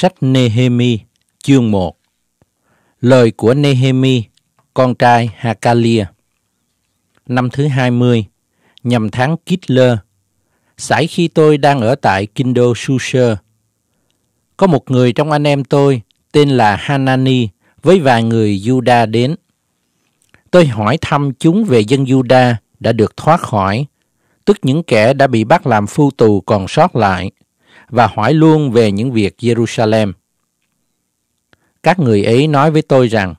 Sách Nehemi chương 1 Lời của Nehemi, con trai Hakalia Năm thứ 20, nhằm tháng Kitler, xảy khi tôi đang ở tại Kindo Susher. Có một người trong anh em tôi tên là Hanani với vài người Juda đến. Tôi hỏi thăm chúng về dân Juda đã được thoát khỏi, tức những kẻ đã bị bắt làm phu tù còn sót lại – và hỏi luôn về những việc Jerusalem. Các người ấy nói với tôi rằng,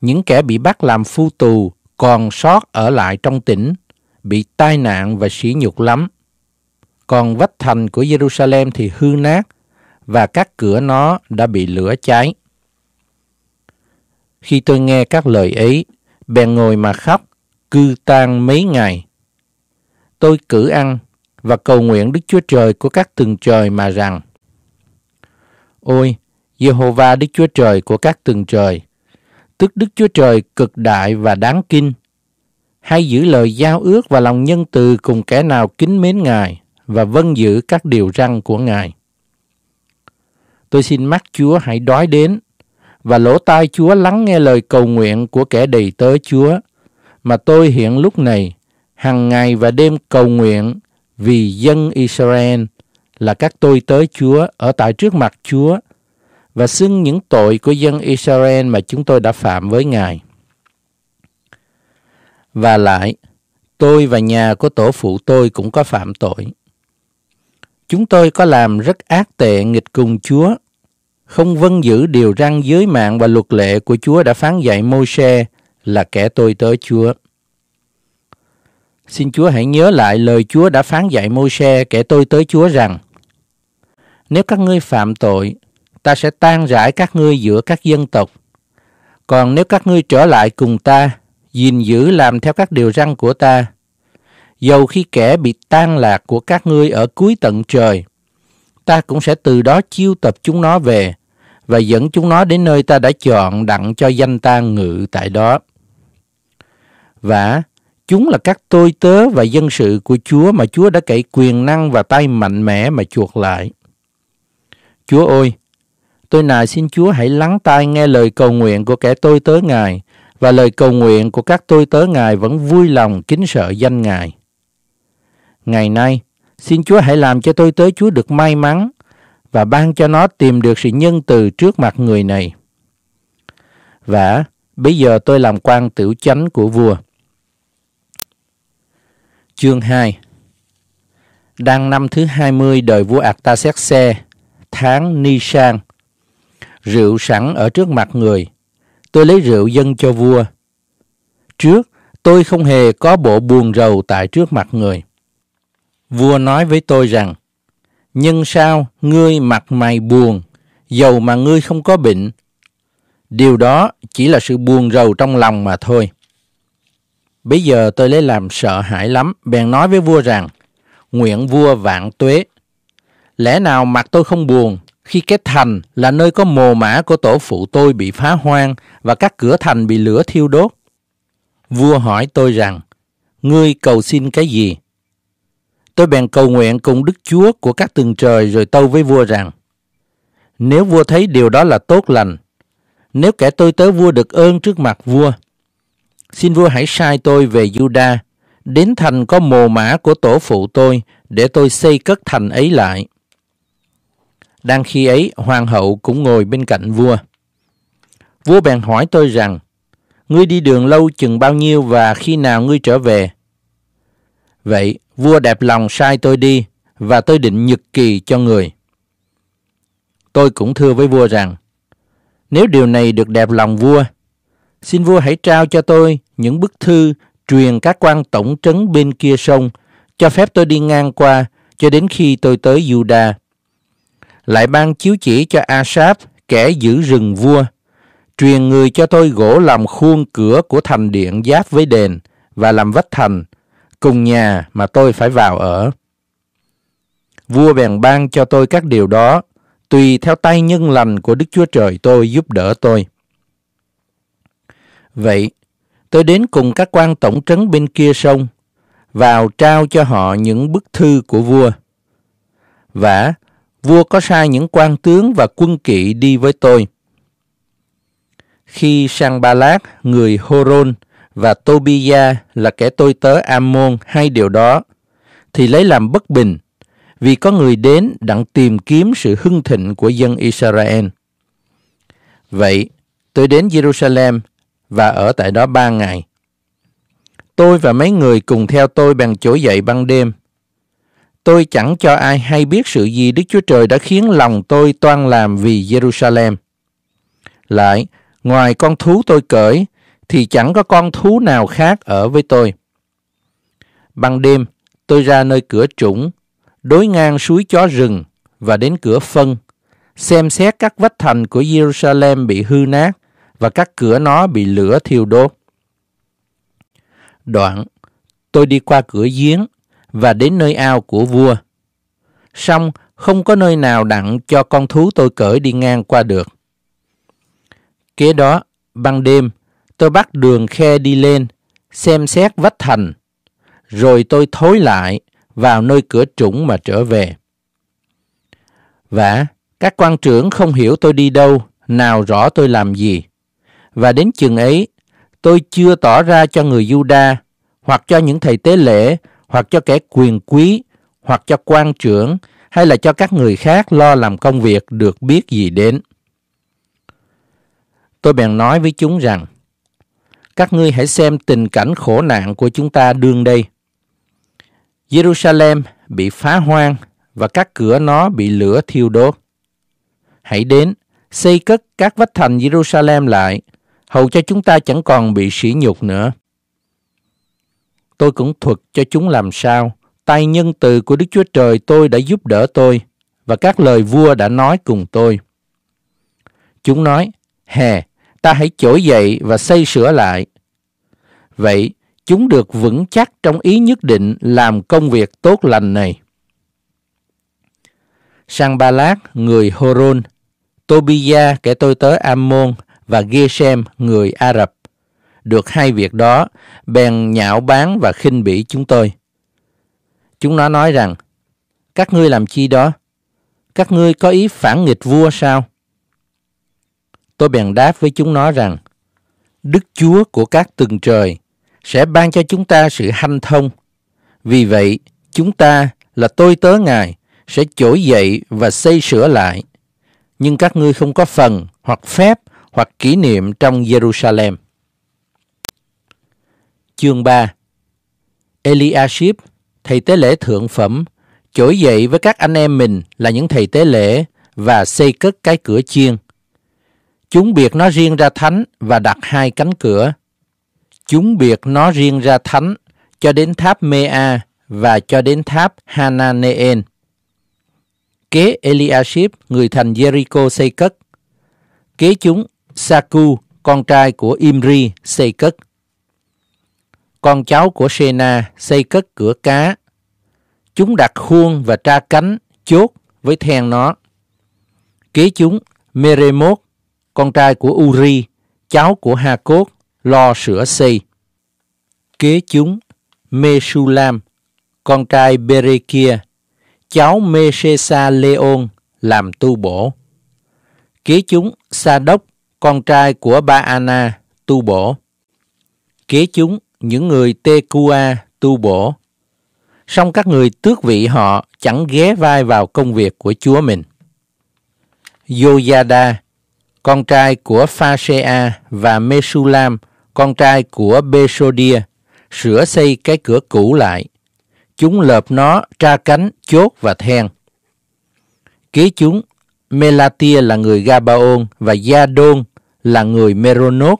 những kẻ bị bắt làm phu tù còn sót ở lại trong tỉnh, bị tai nạn và sỉ nhục lắm. Còn vách thành của Jerusalem thì hư nát và các cửa nó đã bị lửa cháy. Khi tôi nghe các lời ấy, bèn ngồi mà khóc, cư tan mấy ngày. Tôi cử ăn và cầu nguyện Đức Chúa Trời của các tầng trời mà rằng Ôi, Jehovah Đức Chúa Trời của các tầng trời, tức Đức Chúa Trời cực đại và đáng kinh, hay giữ lời giao ước và lòng nhân từ cùng kẻ nào kính mến Ngài và vâng giữ các điều răn của Ngài. Tôi xin mắt Chúa hãy đói đến và lỗ tai Chúa lắng nghe lời cầu nguyện của kẻ đầy tớ Chúa mà tôi hiện lúc này hàng ngày và đêm cầu nguyện vì dân Israel là các tôi tới Chúa ở tại trước mặt Chúa và xưng những tội của dân Israel mà chúng tôi đã phạm với Ngài. Và lại, tôi và nhà của tổ phụ tôi cũng có phạm tội. Chúng tôi có làm rất ác tệ nghịch cùng Chúa, không vâng giữ điều răn giới mạng và luật lệ của Chúa đã phán dạy Môi-se là kẻ tôi tới Chúa. Xin Chúa hãy nhớ lại lời Chúa đã phán dạy Môi-se kể tôi tới Chúa rằng Nếu các ngươi phạm tội, ta sẽ tan rải các ngươi giữa các dân tộc. Còn nếu các ngươi trở lại cùng ta, gìn giữ làm theo các điều răn của ta, dầu khi kẻ bị tan lạc của các ngươi ở cuối tận trời, ta cũng sẽ từ đó chiêu tập chúng nó về và dẫn chúng nó đến nơi ta đã chọn đặng cho danh ta ngự tại đó. Và Chúng là các tôi tớ và dân sự của Chúa mà Chúa đã cậy quyền năng và tay mạnh mẽ mà chuộc lại. Chúa ơi, tôi nài xin Chúa hãy lắng tai nghe lời cầu nguyện của kẻ tôi tớ Ngài và lời cầu nguyện của các tôi tớ Ngài vẫn vui lòng kính sợ danh Ngài. Ngày nay, xin Chúa hãy làm cho tôi tớ Chúa được may mắn và ban cho nó tìm được sự nhân từ trước mặt người này. Và bây giờ tôi làm quan tiểu chánh của vua. Chương 2 Đang năm thứ 20 đời vua Artaxerxes, tháng Nisan. Rượu sẵn ở trước mặt người. Tôi lấy rượu dâng cho vua. Trước, tôi không hề có bộ buồn rầu tại trước mặt người. Vua nói với tôi rằng, Nhưng sao ngươi mặt mày buồn, dầu mà ngươi không có bệnh? Điều đó chỉ là sự buồn rầu trong lòng mà thôi. Bây giờ tôi lấy làm sợ hãi lắm, bèn nói với vua rằng, nguyện vua vạn tuế. Lẽ nào mặt tôi không buồn, khi cái thành là nơi có mồ mã của tổ phụ tôi bị phá hoang và các cửa thành bị lửa thiêu đốt? Vua hỏi tôi rằng, ngươi cầu xin cái gì? Tôi bèn cầu nguyện cùng Đức Chúa của các tầng trời rồi tâu với vua rằng, nếu vua thấy điều đó là tốt lành, nếu kẻ tôi tới vua được ơn trước mặt vua, Xin vua hãy sai tôi về Juda, đến thành có mồ mã của tổ phụ tôi, để tôi xây cất thành ấy lại. Đang khi ấy, hoàng hậu cũng ngồi bên cạnh vua. Vua bèn hỏi tôi rằng, ngươi đi đường lâu chừng bao nhiêu và khi nào ngươi trở về? Vậy, vua đẹp lòng sai tôi đi, và tôi định nhật kỳ cho người. Tôi cũng thưa với vua rằng, nếu điều này được đẹp lòng vua, Xin vua hãy trao cho tôi những bức thư truyền các quan tổng trấn bên kia sông, cho phép tôi đi ngang qua cho đến khi tôi tới Juda. Lại ban chiếu chỉ cho Asaph kẻ giữ rừng vua, truyền người cho tôi gỗ làm khuôn cửa của thành điện giáp với đền và làm vách thành, cùng nhà mà tôi phải vào ở. Vua bèn ban cho tôi các điều đó, tùy theo tay nhân lành của Đức Chúa Trời tôi giúp đỡ tôi. Vậy, tôi đến cùng các quan tổng trấn bên kia sông, vào trao cho họ những bức thư của vua. Và vua có sai những quan tướng và quân kỵ đi với tôi. Khi sang Ba Lát, người Horon và Tobia là kẻ tôi tớ Ammon hay điều đó, thì lấy làm bất bình, vì có người đến đặng tìm kiếm sự hưng thịnh của dân Israel. Vậy, tôi đến Jerusalem và ở tại đó ba ngày. Tôi và mấy người cùng theo tôi bằng trỗi dậy ban đêm. Tôi chẳng cho ai hay biết sự gì Đức Chúa Trời đã khiến lòng tôi toan làm vì Jerusalem. Lại, ngoài con thú tôi cởi, thì chẳng có con thú nào khác ở với tôi. Ban đêm, tôi ra nơi cửa trũng, đối ngang suối chó rừng và đến cửa phân, xem xét các vách thành của Jerusalem bị hư nát và các cửa nó bị lửa thiêu đốt. Đoạn, tôi đi qua cửa giếng và đến nơi ao của vua. Xong, không có nơi nào đặng cho con thú tôi cởi đi ngang qua được. Kế đó, ban đêm, tôi bắt đường khe đi lên, xem xét vách thành, rồi tôi thối lại vào nơi cửa trũng mà trở về. Và các quan trưởng không hiểu tôi đi đâu, nào rõ tôi làm gì. Và đến chừng ấy, tôi chưa tỏ ra cho người Juda, hoặc cho những thầy tế lễ, hoặc cho kẻ quyền quý, hoặc cho quan trưởng, hay là cho các người khác lo làm công việc được biết gì đến. Tôi bèn nói với chúng rằng, các ngươi hãy xem tình cảnh khổ nạn của chúng ta đương đây. Jerusalem bị phá hoang và các cửa nó bị lửa thiêu đốt. Hãy đến, xây cất các vách thành Jerusalem lại, hầu cho chúng ta chẳng còn bị sỉ nhục nữa. Tôi cũng thuật cho chúng làm sao tay nhân từ của Đức Chúa Trời tôi đã giúp đỡ tôi và các lời vua đã nói cùng tôi. Chúng nói, hè, ta hãy trỗi dậy và xây sửa lại. Vậy, chúng được vững chắc trong ý nhất định làm công việc tốt lành này. Sang Ba Lát, người Horon, Tobia, kẻ tôi tới Ammon, và Gesem người Ả Rập. Được hai việc đó, bèn nhạo báng và khinh bỉ chúng tôi. Chúng nó nói rằng, các ngươi làm chi đó? Các ngươi có ý phản nghịch vua sao? Tôi bèn đáp với chúng nó rằng, Đức Chúa của các tầng trời sẽ ban cho chúng ta sự hanh thông. Vì vậy, chúng ta là tôi tớ Ngài sẽ trỗi dậy và xây sửa lại. Nhưng các ngươi không có phần hoặc phép hoặc kỷ niệm trong Jerusalem. Chương 3 Eliashib, thầy tế lễ thượng phẩm, trỗi dậy với các anh em mình là những thầy tế lễ và xây cất cái cửa chiên. Chúng biệt nó riêng ra thánh và đặt hai cánh cửa. Chúng biệt nó riêng ra thánh cho đến tháp Mea và cho đến tháp Hananeel. Kế Eliashib, người thành Jericho xây cất. Kế chúng Saku, con trai của Imri, xây cất. Con cháu của Sena xây cất cửa cá. Chúng đặt khuôn và tra cánh, chốt với then nó. Kế chúng, Meremot, con trai của Uri, cháu của Ha-cốt, lo sửa xây. Kế chúng, Mesulam, con trai Berekia, cháu Mesesa Leon, làm tu bổ. Kế chúng, Sa Đốc, con trai của ba Anna, tu bổ. Kế chúng, những người Tekua tu bổ. Song các người tước vị họ chẳng ghé vai vào công việc của Chúa mình. Yoyada, con trai của Phasea và Mesulam, con trai của Besodia, sửa xây cái cửa cũ lại. Chúng lợp nó, tra cánh, chốt và then. Kế chúng, Melatia là người Gabaon và Gia-đôn là người Meronot,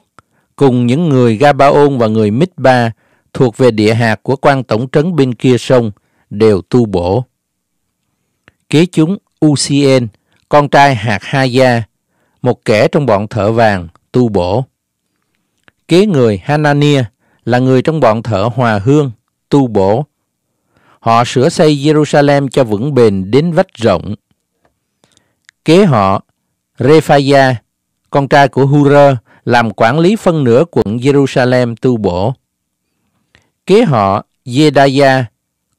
cùng những người Gabaon và người Mitba thuộc về địa hạt của quan tổng trấn bên kia sông, đều tu bổ. Kế chúng Ucien, con trai hạt Haya, một kẻ trong bọn thợ vàng, tu bổ. Kế người Hanania là người trong bọn thợ hòa hương, tu bổ. Họ sửa xây Jerusalem cho vững bền đến vách rộng. Kế họ, Rephaiah, con trai của Hura, làm quản lý phân nửa quận Jerusalem tu bổ. Kế họ, Jedaya,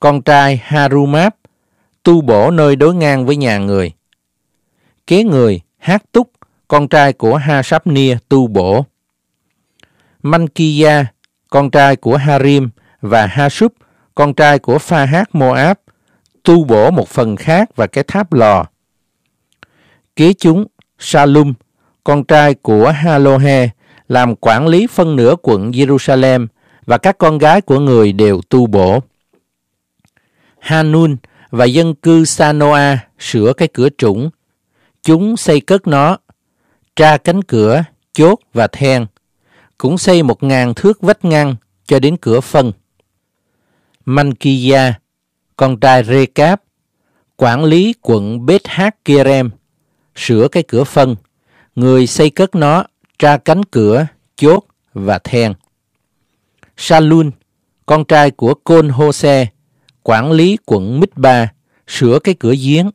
con trai Harumap, tu bổ nơi đối ngang với nhà người. Kế người Hát Túc, con trai của Hasapnia tu bổ. Mankiya, con trai của Harim và Hasup, con trai của Pha Hát Moab, tu bổ một phần khác và cái tháp lò. Kế chúng, Salum, con trai của Halohe, làm quản lý phân nửa quận Jerusalem và các con gái của người đều tu bổ. Hanun và dân cư Sanoa sửa cái cửa trũng. Chúng xây cất nó, tra cánh cửa, chốt và then. Cũng xây một ngàn thước vách ngăn cho đến cửa phân. Mankiya, con trai Rekab, quản lý quận Beth Hakerem, sửa cái cửa phân. Người xây cất nó, tra cánh cửa, chốt và then. Salun, con trai của Côn Hose, quản lý quận Mít-ba, sửa cái cửa giếng.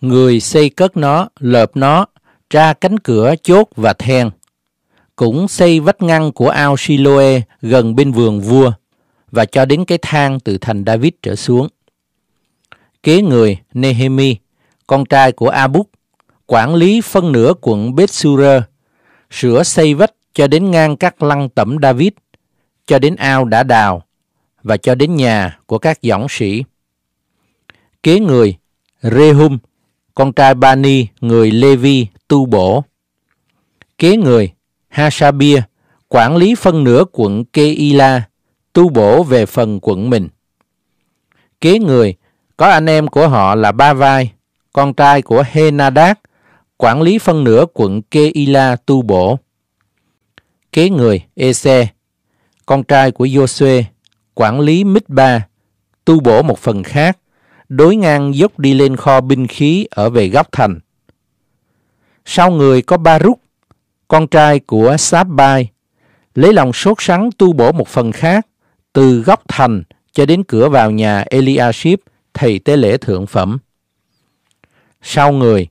Người xây cất nó, lợp nó, tra cánh cửa, chốt và then. Cũng xây vách ngăn của ao Siloe gần bên vườn vua và cho đến cái thang từ thành David trở xuống. Kế người Nehemi, con trai của Abuk, quản lý phân nửa quận Bethsura, sửa xây vách cho đến ngang các lăng tẩm David, cho đến ao đã đào và cho đến nhà của các dõng sĩ. Kế người Rehum, con trai Bani, người Levi, tu bổ. Kế người Hasabia, quản lý phân nửa quận Keila, tu bổ về phần quận mình. Kế người có anh em của họ là Ba Vai, con trai của Henadad, quản lý phân nửa quận Keila tu bổ. Kế người Ese, con trai của Josue, quản lý Mitba, tu bổ một phần khác, đối ngang dốc đi lên kho binh khí ở về góc thành. Sau người có Baruch con trai của Sáp-bai, lấy lòng sốt sắng tu bổ một phần khác, từ góc thành cho đến cửa vào nhà Eliashib, thầy tế lễ thượng phẩm. Sau người,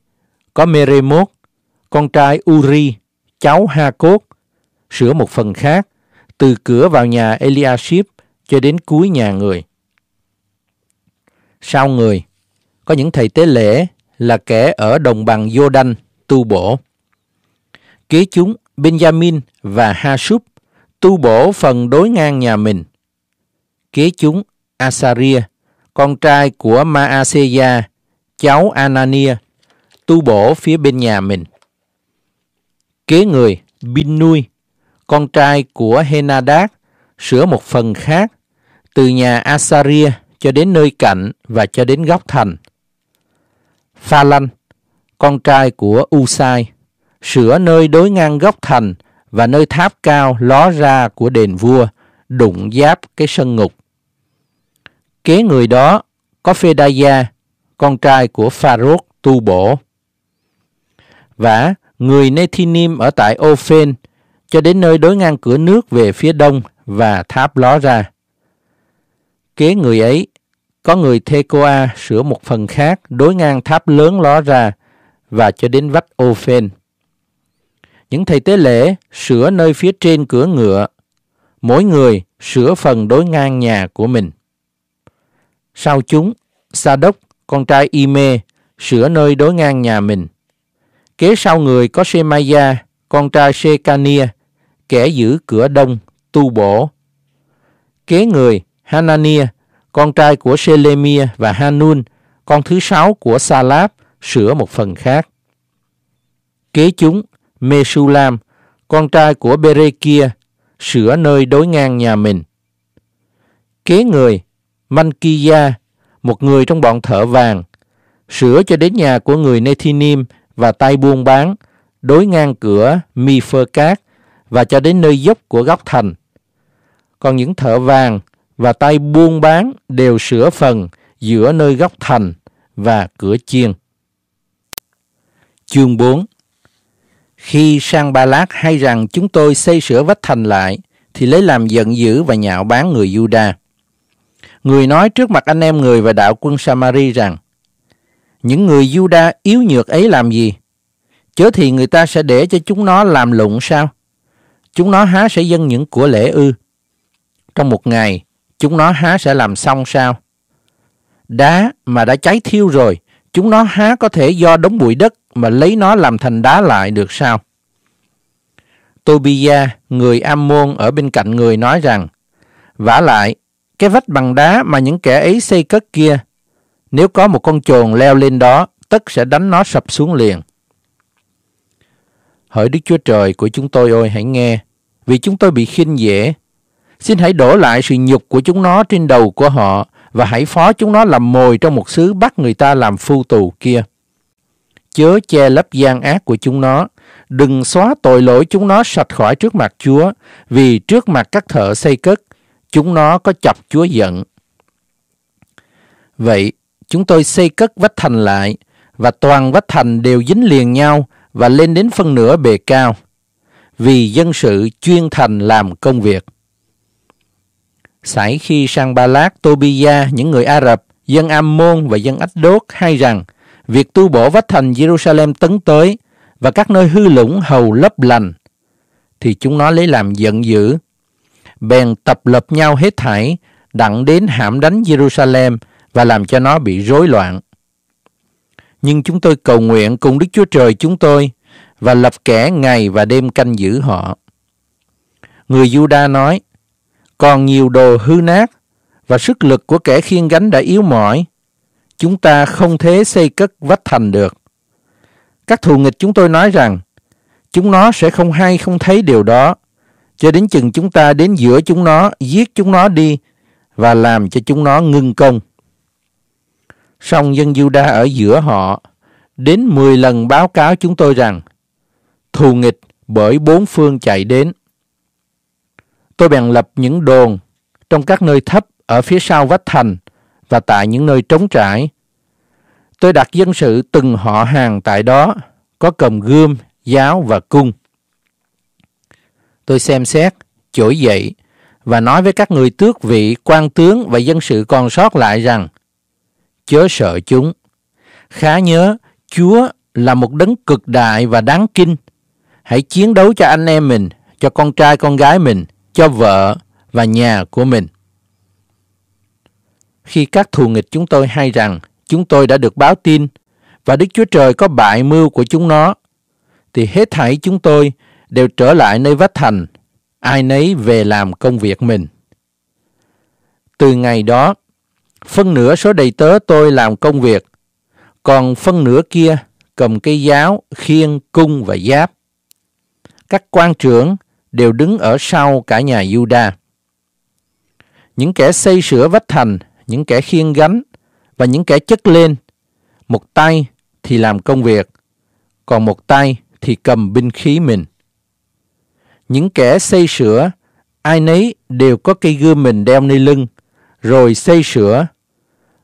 có Meremot, con trai Uri, cháu Ha-cốt, sửa một phần khác, từ cửa vào nhà Eliashib cho đến cuối nhà người. Sau người, có những thầy tế lễ là kẻ ở đồng bằng Jordan tu bổ. Kế chúng Benjamin và Hasub tu bổ phần đối ngang nhà mình. Kế chúng Asaria, con trai của Maaseya, cháu Anania, tu bổ phía bên nhà mình. Kế người Binui, con trai của Henadad, sửa một phần khác từ nhà Asaria cho đến nơi cạnh và cho đến góc thành. Pha Lanh, con trai của Usai, sửa nơi đối ngang góc thành và nơi tháp cao ló ra của đền vua, đụng giáp cái sân ngục. Kế người đó có Phedaya, con trai của Pharaoh tu bổ. Và người Nethinim ở tại Ophen cho đến nơi đối ngang cửa nước về phía đông và tháp ló ra. Kế người ấy, có người Thekoa sửa một phần khác đối ngang tháp lớn ló ra và cho đến vách Ophen. Những thầy tế lễ sửa nơi phía trên cửa ngựa, mỗi người sửa phần đối ngang nhà của mình. Sau chúng, Sa đốc, con trai Ime, sửa nơi đối ngang nhà mình. Kế sau người có Shemaya, con trai Shekania, kẻ giữ cửa đông, tu bổ. Kế người, Hanania, con trai của Selemia và Hanun, con thứ sáu của Salab, sửa một phần khác. Kế chúng, Mesulam, con trai của Berekia, sửa nơi đối ngang nhà mình. Kế người, Mankiya, một người trong bọn thợ vàng, sửa cho đến nhà của người Nethinim và tay buôn bán, đối ngang cửa mi phơ cát và cho đến nơi dốc của góc thành. Còn những thợ vàng và tay buôn bán đều sửa phần giữa nơi góc thành và cửa chiên. Chương 4 Khi sang Ba Lát hay rằng chúng tôi xây sửa vách thành lại, thì lấy làm giận dữ và nhạo báng người Juda. Người nói trước mặt anh em người và đạo quân Samari rằng, những người Juda yếu nhược ấy làm gì? Chớ thì người ta sẽ để cho chúng nó làm lụng sao? Chúng nó há sẽ dâng những của lễ ư? Trong một ngày, chúng nó há sẽ làm xong sao? Đá mà đã cháy thiêu rồi, chúng nó há có thể do đống bụi đất mà lấy nó làm thành đá lại được sao? Tobia, người Ammon ở bên cạnh người nói rằng, vả lại, cái vách bằng đá mà những kẻ ấy xây cất kia, nếu có một con chuồn leo lên đó, tất sẽ đánh nó sập xuống liền. Hỡi Đức Chúa Trời của chúng tôi ơi hãy nghe, vì chúng tôi bị khinh dễ. Xin hãy đổ lại sự nhục của chúng nó trên đầu của họ và hãy phó chúng nó làm mồi trong một xứ bắt người ta làm phu tù kia. Chớ che lấp gian ác của chúng nó, đừng xóa tội lỗi chúng nó sạch khỏi trước mặt Chúa, vì trước mặt các thợ xây cất, chúng nó có chọc Chúa giận. Vậy, chúng tôi xây cất vách thành lại, và toàn vách thành đều dính liền nhau và lên đến phân nửa bề cao, vì dân sự chuyên thành làm công việc. Sải khi sang Ba Lát, Tobia, những người Ả Rập, dân Ammon và dân Ách Đốt hay rằng việc tu bổ vách thành Jerusalem tấn tới và các nơi hư lũng hầu lấp lành, thì chúng nó lấy làm giận dữ. Bèn tập lập nhau hết thảy, đặng đến hãm đánh Jerusalem và làm cho nó bị rối loạn. Nhưng chúng tôi cầu nguyện cùng Đức Chúa Trời chúng tôi và lập kẻ ngày và đêm canh giữ họ. Người Juda nói, còn nhiều đồ hư nát và sức lực của kẻ khiên gánh đã yếu mỏi. Chúng ta không thế xây cất vách thành được. Các thù nghịch chúng tôi nói rằng, chúng nó sẽ không hay không thấy điều đó, cho đến chừng chúng ta đến giữa chúng nó, giết chúng nó đi và làm cho chúng nó ngưng công. Song dân Juda ở giữa họ đến 10 lần báo cáo chúng tôi rằng thù nghịch bởi bốn phương chạy đến. Tôi bèn lập những đồn trong các nơi thấp ở phía sau vách thành và tại những nơi trống trải. Tôi đặt dân sự từng họ hàng tại đó, có cầm gươm, giáo và cung. Tôi xem xét, trỗi dậy và nói với các người tước vị, quan tướng và dân sự còn sót lại rằng chớ sợ chúng. Khá nhớ, Chúa là một đấng cực đại và đáng kinh. Hãy chiến đấu cho anh em mình, cho con trai con gái mình, cho vợ và nhà của mình. Khi các thù nghịch chúng tôi hay rằng chúng tôi đã được báo tin và Đức Chúa Trời có bại mưu của chúng nó, thì hết thảy chúng tôi đều trở lại nơi vách thành, ai nấy về làm công việc mình. Từ ngày đó, phân nửa số đầy tớ tôi làm công việc, còn phân nửa kia cầm cây giáo, khiên, cung và giáp. Các quan trưởng đều đứng ở sau cả nhà Juda. Những kẻ xây sửa vách thành, những kẻ khiên gánh và những kẻ chất lên, một tay thì làm công việc, còn một tay thì cầm binh khí mình. Những kẻ xây sửa, ai nấy đều có cây gươm mình đeo nơi lưng, rồi xây sửa,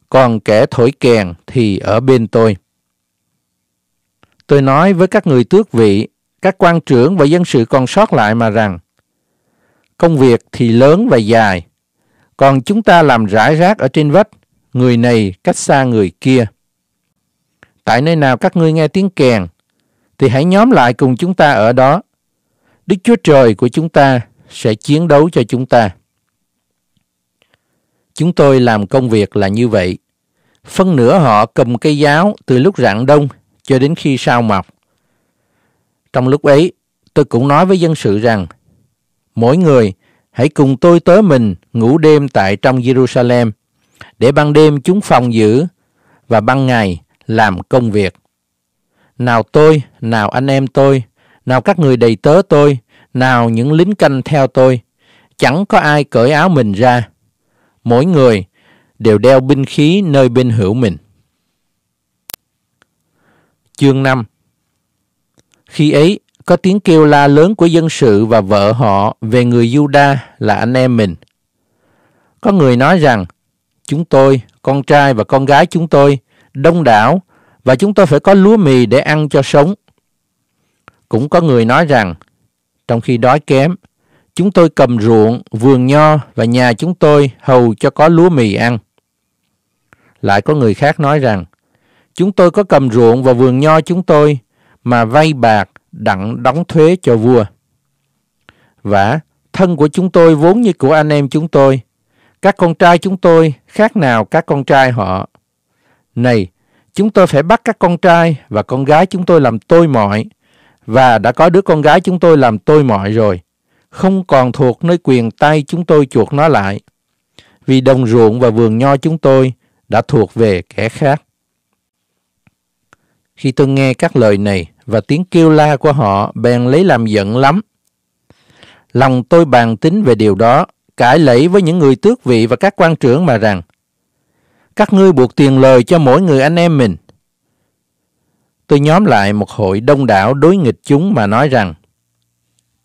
còn kẻ thổi kèn thì ở bên tôi. Tôi nói với các người tước vị, các quan trưởng và dân sự còn sót lại mà rằng, công việc thì lớn và dài, còn chúng ta làm rải rác ở trên vách, người này cách xa người kia. Tại nơi nào các ngươi nghe tiếng kèn, thì hãy nhóm lại cùng chúng ta ở đó. Đức Chúa Trời của chúng ta sẽ chiến đấu cho chúng ta. Chúng tôi làm công việc là như vậy. Phân nửa họ cầm cây giáo từ lúc rạng đông cho đến khi sao mọc. Trong lúc ấy, tôi cũng nói với dân sự rằng, mỗi người hãy cùng tôi tớ mình ngủ đêm tại trong Jerusalem, để ban đêm chúng phòng giữ và ban ngày làm công việc. Nào tôi, nào anh em tôi, nào các người đầy tớ tôi, nào những lính canh theo tôi, chẳng có ai cởi áo mình ra. Mỗi người đều đeo binh khí nơi bên hữu mình. Chương 5 Khi ấy, có tiếng kêu la lớn của dân sự và vợ họ về người Juda là anh em mình. Có người nói rằng, chúng tôi, con trai và con gái chúng tôi, đông đảo và chúng tôi phải có lúa mì để ăn cho sống. Cũng có người nói rằng, trong khi đói kém, chúng tôi cầm ruộng, vườn nho và nhà chúng tôi hầu cho có lúa mì ăn. Lại có người khác nói rằng, chúng tôi có cầm ruộng và vườn nho chúng tôi mà vay bạc đặng đóng thuế cho vua. vả thân của chúng tôi vốn như của anh em chúng tôi. Các con trai chúng tôi khác nào các con trai họ. Này, chúng tôi phải bắt các con trai và con gái chúng tôi làm tôi mọi, và đã có đứa con gái chúng tôi làm tôi mọi rồi, không còn thuộc nơi quyền tay chúng tôi chuộc nó lại, vì đồng ruộng và vườn nho chúng tôi đã thuộc về kẻ khác. Khi tôi nghe các lời này và tiếng kêu la của họ bèn lấy làm giận lắm. Lòng tôi bàn tính về điều đó, cãi lẫy với những người tước vị và các quan trưởng mà rằng các ngươi buộc tiền lời cho mỗi người anh em mình. Tôi nhóm lại một hội đông đảo đối nghịch chúng mà nói rằng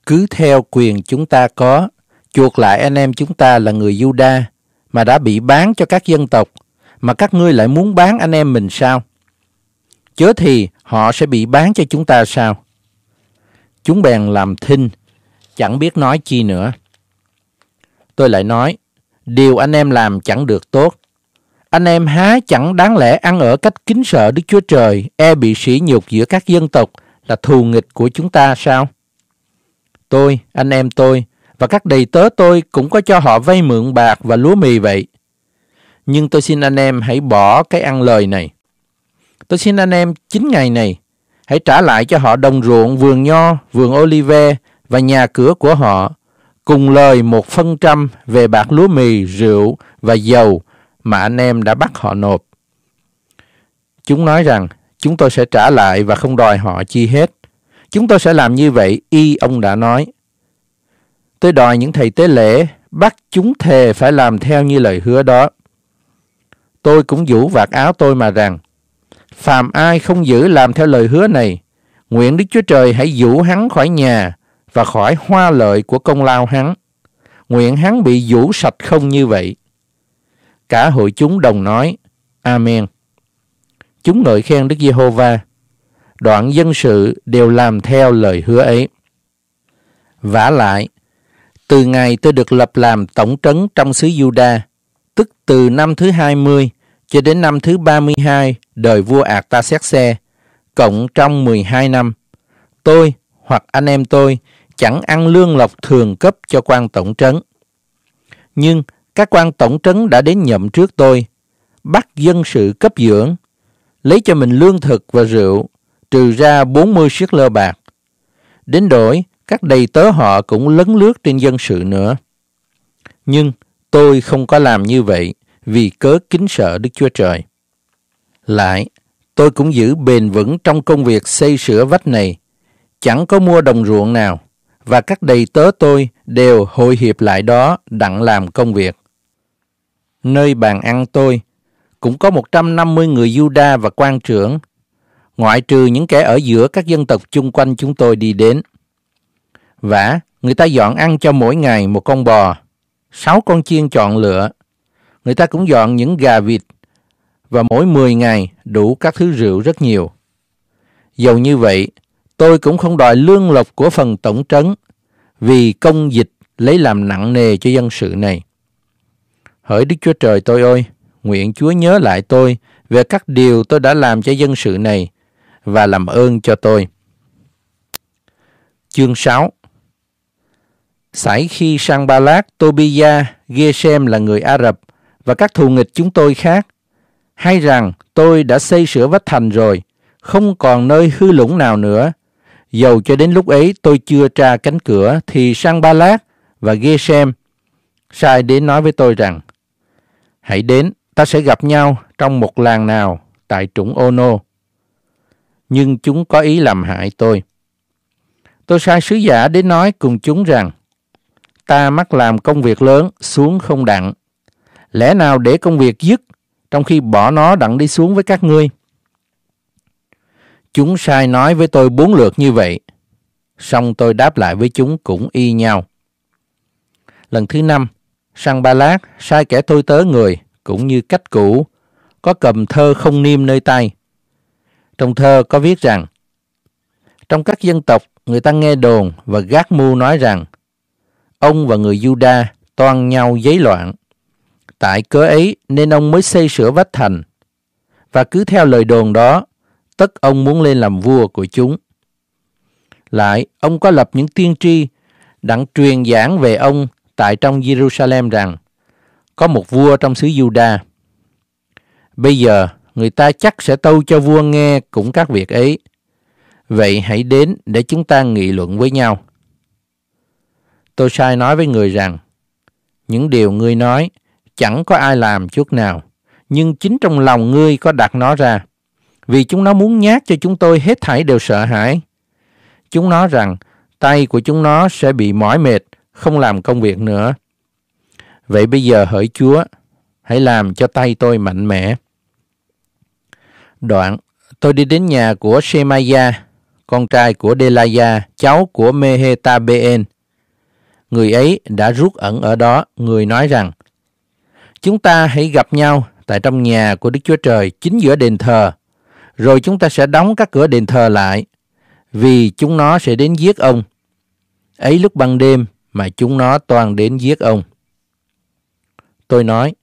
cứ theo quyền chúng ta có, chuộc lại anh em chúng ta là người Juda mà đã bị bán cho các dân tộc, mà các ngươi lại muốn bán anh em mình sao? Chớ thì họ sẽ bị bán cho chúng ta sao? Chúng bèn làm thinh, chẳng biết nói chi nữa. Tôi lại nói, điều anh em làm chẳng được tốt. Anh em há chẳng đáng lẽ ăn ở cách kính sợ Đức Chúa Trời, e bị sỉ nhục giữa các dân tộc là thù nghịch của chúng ta sao? Tôi, anh em tôi và các đầy tớ tôi cũng có cho họ vay mượn bạc và lúa mì vậy. Nhưng tôi xin anh em hãy bỏ cái ăn lời này. Tôi xin anh em chín ngày này, hãy trả lại cho họ đồng ruộng, vườn nho, vườn olive và nhà cửa của họ, cùng lời một phân trăm về bạc lúa mì, rượu và dầu mà anh em đã bắt họ nộp. Chúng nói rằng, chúng tôi sẽ trả lại và không đòi họ chi hết. Chúng tôi sẽ làm như vậy, y ông đã nói. Tôi đòi những thầy tế lễ bắt chúng thề phải làm theo như lời hứa đó. Tôi cũng vũ vạt áo tôi mà rằng, phàm ai không giữ làm theo lời hứa này, nguyện Đức Chúa Trời hãy vũ hắn khỏi nhà và khỏi hoa lợi của công lao hắn. Nguyện hắn bị vũ sạch không như vậy. Cả hội chúng đồng nói, Amen. Chúng ngợi khen Đức Giê-hô-va. Đoạn dân sự đều làm theo lời hứa ấy. vả lại, từ ngày tôi được lập làm tổng trấn trong xứ Juda, tức từ năm thứ 20 cho đến năm thứ 32 đời vua Ata xét xe, cộng trong 12 năm, tôi hoặc anh em tôi chẳng ăn lương lộc thường cấp cho quan tổng trấn. Nhưng các quan tổng trấn đã đến nhậm trước tôi, bắt dân sự cấp dưỡng, lấy cho mình lương thực và rượu, trừ ra 40 siết lơ bạc. Đến đổi, các đầy tớ họ cũng lấn lướt trên dân sự nữa. Nhưng tôi không có làm như vậy vì cớ kính sợ Đức Chúa Trời. Lại, tôi cũng giữ bền vững trong công việc xây sửa vách này, chẳng có mua đồng ruộng nào, và các đầy tớ tôi đều hội hiệp lại đó đặng làm công việc. Nơi bàn ăn tôi, cũng có 150 người Juda và quan trưởng, ngoại trừ những kẻ ở giữa các dân tộc chung quanh chúng tôi đi đến. Vả, người ta dọn ăn cho mỗi ngày một con bò, sáu con chiên chọn lựa. Người ta cũng dọn những gà vịt, và mỗi 10 ngày đủ các thứ rượu rất nhiều. Dầu như vậy, tôi cũng không đòi lương lộc của phần tổng trấn, vì công dịch lấy làm nặng nề cho dân sự này. Hỡi Đức Chúa Trời tôi ơi, nguyện Chúa nhớ lại tôi về các điều tôi đã làm cho dân sự này và làm ơn cho tôi. Chương 6 Sải khi sang Ba Lát, Tobia, Gesem là người Ả Rập và các thù nghịch chúng tôi khác, hay rằng tôi đã xây sửa vách thành rồi, không còn nơi hư lũng nào nữa. Dầu cho đến lúc ấy tôi chưa tra cánh cửa, thì sang Ba Lát và Gesem sai đến nói với tôi rằng, hãy đến, ta sẽ gặp nhau trong một làng nào tại trũng Ono. Nhưng chúng có ý làm hại tôi. Tôi sai sứ giả đến nói cùng chúng rằng, ta mắc làm công việc lớn xuống không đặng. Lẽ nào để công việc dứt trong khi bỏ nó đặng đi xuống với các ngươi? Chúng sai nói với tôi bốn lượt như vậy. Xong tôi đáp lại với chúng cũng y nhau. Lần thứ năm, Sang Ba Lát sai kẻ tôi tớ người, cũng như cách cũ, có cầm thơ không niêm nơi tay. Trong thơ có viết rằng, trong các dân tộc, người ta nghe đồn và gác mưu nói rằng, ông và người Juda toan nhau giấy loạn. Tại cớ ấy nên ông mới xây sửa vách thành. Và cứ theo lời đồn đó, tất ông muốn lên làm vua của chúng. Lại, ông có lập những tiên tri đặng truyền giảng về ông tại trong Jerusalem rằng có một vua trong xứ Juda. Bây giờ, người ta chắc sẽ tâu cho vua nghe cũng các việc ấy. Vậy hãy đến để chúng ta nghị luận với nhau. Tôi sai nói với người rằng, những điều ngươi nói chẳng có ai làm chút nào, nhưng chính trong lòng ngươi có đặt nó ra. Vì chúng nó muốn nhát cho chúng tôi hết thảy đều sợ hãi. Chúng nó rằng tay của chúng nó sẽ bị mỏi mệt, không làm công việc nữa. Vậy bây giờ hỡi Chúa, hãy làm cho tay tôi mạnh mẽ. Đoạn, tôi đi đến nhà của Shemaya, con trai của Delaya, cháu của Mehetabeen. Người ấy đã rút ẩn ở đó, người nói rằng, Chúng ta hãy gặp nhau tại trong nhà của Đức Chúa Trời chính giữa đền thờ, rồi chúng ta sẽ đóng các cửa đền thờ lại, vì chúng nó sẽ đến giết ông. Ấy lúc ban đêm mà chúng nó toàn đến giết ông. Tôi nói,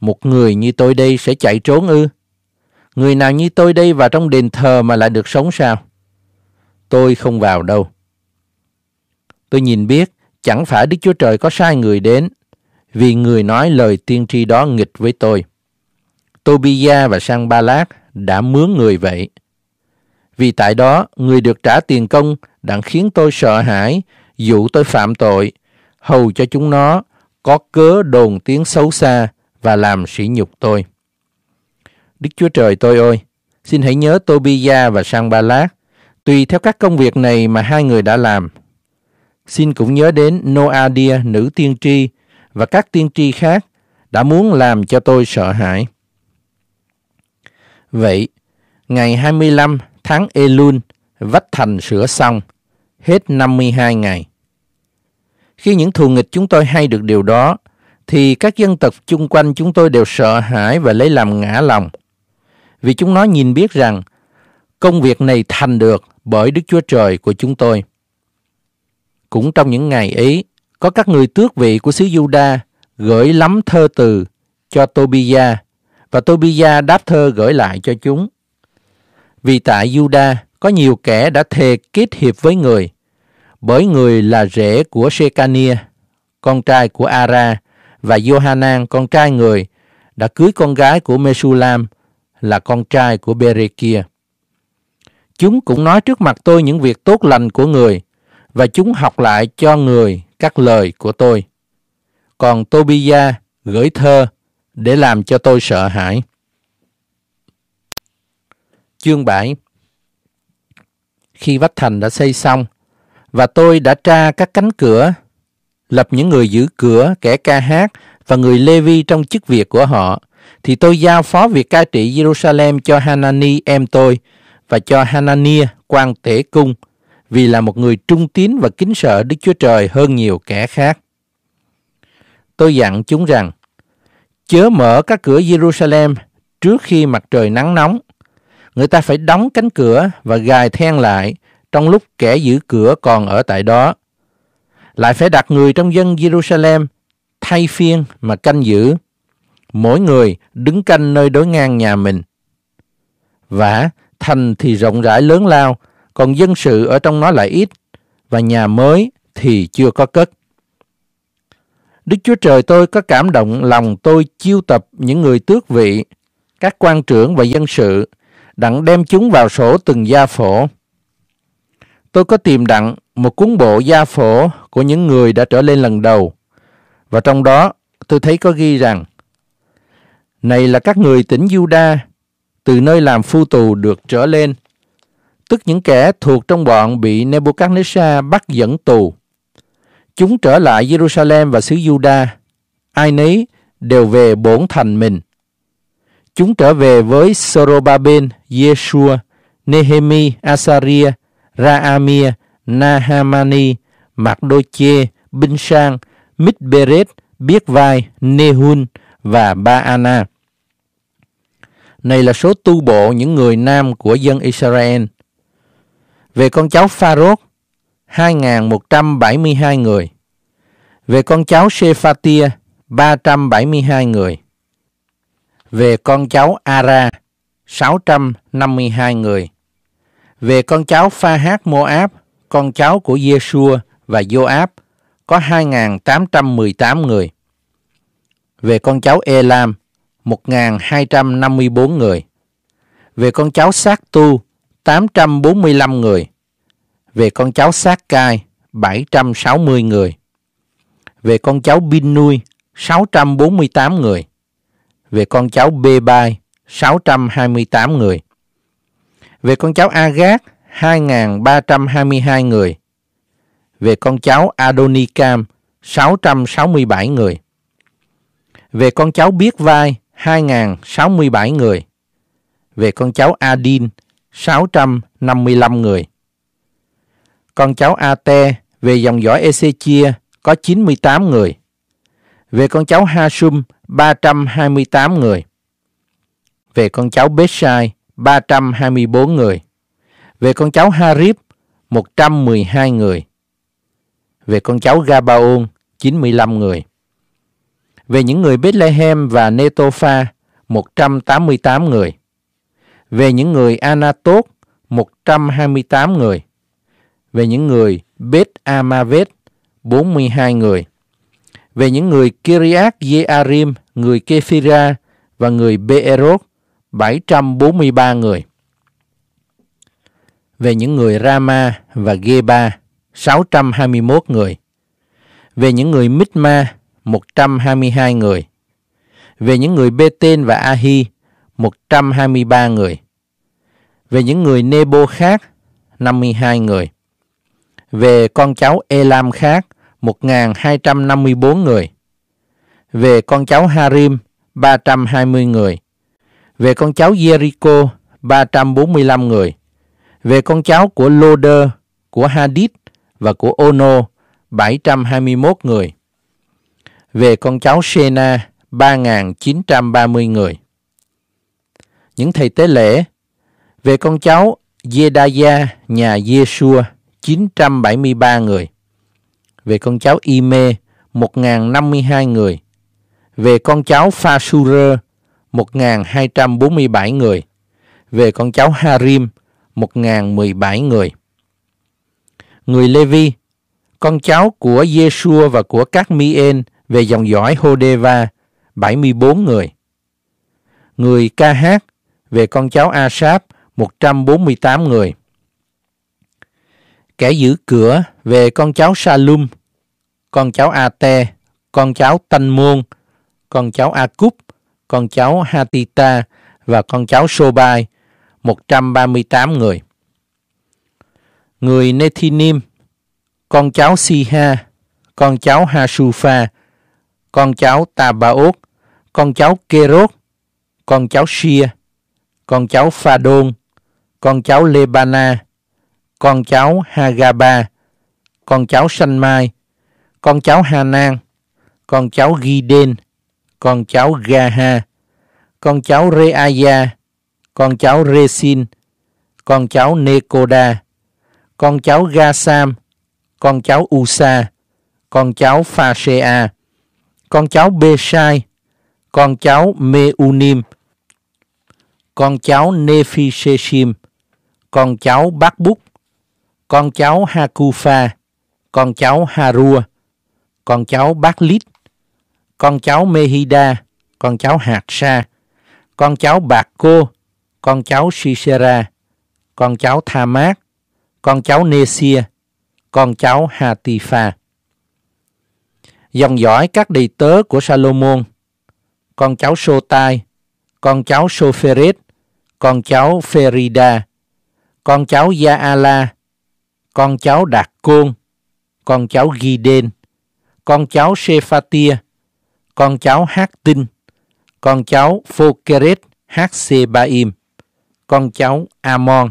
một người như tôi đây sẽ chạy trốn ư? Người nào như tôi đây vào trong đền thờ mà lại được sống sao? Tôi không vào đâu. Tôi nhìn biết chẳng phải Đức Chúa Trời có sai người đến, vì người nói lời tiên tri đó nghịch với tôi. Tobia và Sang Ba Lát đã mướn người vậy. Vì tại đó, người được trả tiền công đang khiến tôi sợ hãi, dụ tôi phạm tội, hầu cho chúng nó có cớ đồn tiếng xấu xa và làm sỉ nhục tôi. Đức Chúa Trời tôi ơi, xin hãy nhớ Tobia và Sang Ba Lát, tùy theo các công việc này mà hai người đã làm. Xin cũng nhớ đến Noadia, nữ tiên tri, và các tiên tri khác đã muốn làm cho tôi sợ hãi. Vậy, ngày 25 tháng Elul, vách thành sửa xong, hết 52 ngày. Khi những thù nghịch chúng tôi hay được điều đó, thì các dân tộc chung quanh chúng tôi đều sợ hãi và lấy làm ngã lòng. Vì chúng nó nhìn biết rằng công việc này thành được bởi Đức Chúa Trời của chúng tôi. Cũng trong những ngày ấy, có các người tước vị của xứ Juda gửi lắm thơ từ cho Tobia và Tobia đáp thơ gửi lại cho chúng. Vì tại Juda có nhiều kẻ đã thề kết hiệp với người, bởi người là rể của Shekania, con trai của Ara, và Johanan, con trai người, đã cưới con gái của Mesulam, là con trai của Berekia. Chúng cũng nói trước mặt tôi những việc tốt lành của người, và chúng học lại cho người các lời của tôi. Còn Tobia gửi thơ để làm cho tôi sợ hãi. Chương 7 Khi vách thành đã xây xong, và tôi đã tra các cánh cửa, lập những người giữ cửa, kẻ ca hát và người Lê-vi trong chức việc của họ, thì tôi giao phó việc cai trị Jerusalem cho Hanani em tôi và cho Hanania quan tể cung, vì là một người trung tín và kính sợ Đức Chúa Trời hơn nhiều kẻ khác. Tôi dặn chúng rằng, chớ mở các cửa Jerusalem trước khi mặt trời nắng nóng. Người ta phải đóng cánh cửa và gài then lại trong lúc kẻ giữ cửa còn ở tại đó. Lại phải đặt người trong dân Jerusalem thay phiên mà canh giữ. Mỗi người đứng canh nơi đối ngang nhà mình. Vả thành thì rộng rãi lớn lao, còn dân sự ở trong nó lại ít, và nhà mới thì chưa có cất. Đức Chúa Trời tôi có cảm động lòng tôi chiêu tập những người tước vị, các quan trưởng và dân sự, đặng đem chúng vào sổ từng gia phổ. Tôi có tìm đặng một cuốn bộ gia phổ của những người đã trở lên lần đầu, và trong đó tôi thấy có ghi rằng, này là các người tỉnh Juda, từ nơi làm phu tù được trở lên, tức những kẻ thuộc trong bọn bị Nebuchadnezzar bắt dẫn tù. Chúng trở lại Jerusalem và xứ Juda, ai nấy đều về bổn thành mình. Chúng trở về với Sorobaben, Yeshua, Nehemi, Asaria, Raamia, Nahamani, Magdoche, Binh Sang, Mitberet, Biết Vai, Nehun và Baana. Này là số tu bộ những người nam của dân Israel. Về con cháu Pharaoh, 2.172 người. Về con cháu Sephatia, 372 người. Về con cháu Ara, 652 người. Về con cháu Pha Hát Moab, con cháu của Giê-xua và Joab, có 2.818 người. Về con cháu Elam, 1.254 người. Về con cháu Sát Tu, 845 người. Về con cháu Sát Cai, 760 người. Về con cháu Bin Nui, 648 người. Về con cháu Bê Bai, 628 người. Về con cháu Agat, 2.322 người. Về con cháu Adonikam, 667 người. Về con cháu Biết Vai, 2.067 người. Về con cháu Adin, 655 người. Con cháu Ate về dòng dõi Ezechia có 98 người. Về con cháu Hasum, 328 người. Về con cháu Beshai, 324 người. Về con cháu Harib, 112 người. Về con cháu Gabaon, 95 người. Về những người Bethlehem và Netopha 188 người. Về những người Anatot, 128 người. Về những người Beth Amavet, 42 người. Về những người Kiriat Yearim, người Kephira và người Beerot, 743 người. Về những người Rama và Geba, 621 người. Về những người Mitma, 122 người. Về những người Bê-tên và A-hi, 123 người. Về những người Nebo khác, 52 người. Về con cháu Elam khác, 1.254 người. Về con cháu Harim, 320 người. Về con cháu Jericho, 345 người. Về con cháu của Loder, của Hadid và của Ono, 721 người. Về con cháu Sena 3.930 người. Những thầy tế lễ về con cháu Yedaya nhà Yeshua 973 người. Về con cháu Ime 1052 người. Về con cháu Phasura 1247 người. Về con cháu Harim 1017 người. Người Levi, con cháu của Yeshua và của các Mien về dòng dõi Hodeva 74 người. Người ca hát về con cháu Asap 148 người. Kẻ giữ cửa về con cháu Salum, con cháu Ate, con cháu Tanh Môn, con cháu Akub, con cháu Hatita và con cháu Sobai, 138 người. Người Nethinim, con cháu Siha, con cháu Hasufa, con cháu Tabaot, con cháu Kerot, con cháu Shia, con cháu Phadon, con cháu Lebana, con cháu Hagaba, con cháu Sanh Mai, con cháu Hanan, con cháu Giden, con cháu Gaha, con cháu Reaya, con cháu Resin, con cháu Nekoda, con cháu Gasam, con cháu Usa, con cháu Phasea, con cháu Besai, con cháu Meunim, con cháu Nephisheshim, con cháu Bác Búc, con cháu Hakufa, con cháu Harua, con cháu Bác Lít, con cháu Mehida, con cháu Hạt Sa, con cháu Bạc Cô, con cháu Sisera, con cháu Thamat, con cháu Nesia, con cháu Hatifa. Dòng dõi các đầy tớ của Salomon, con cháu Sotai, con cháu Sopheret, con cháu Ferida, con cháu Jaala, con cháu Đạt Côn, con cháu Giden, con cháu Sephatia, con cháu Hát Tinh, con cháu Phokeret Hsebaim, con cháu Amon.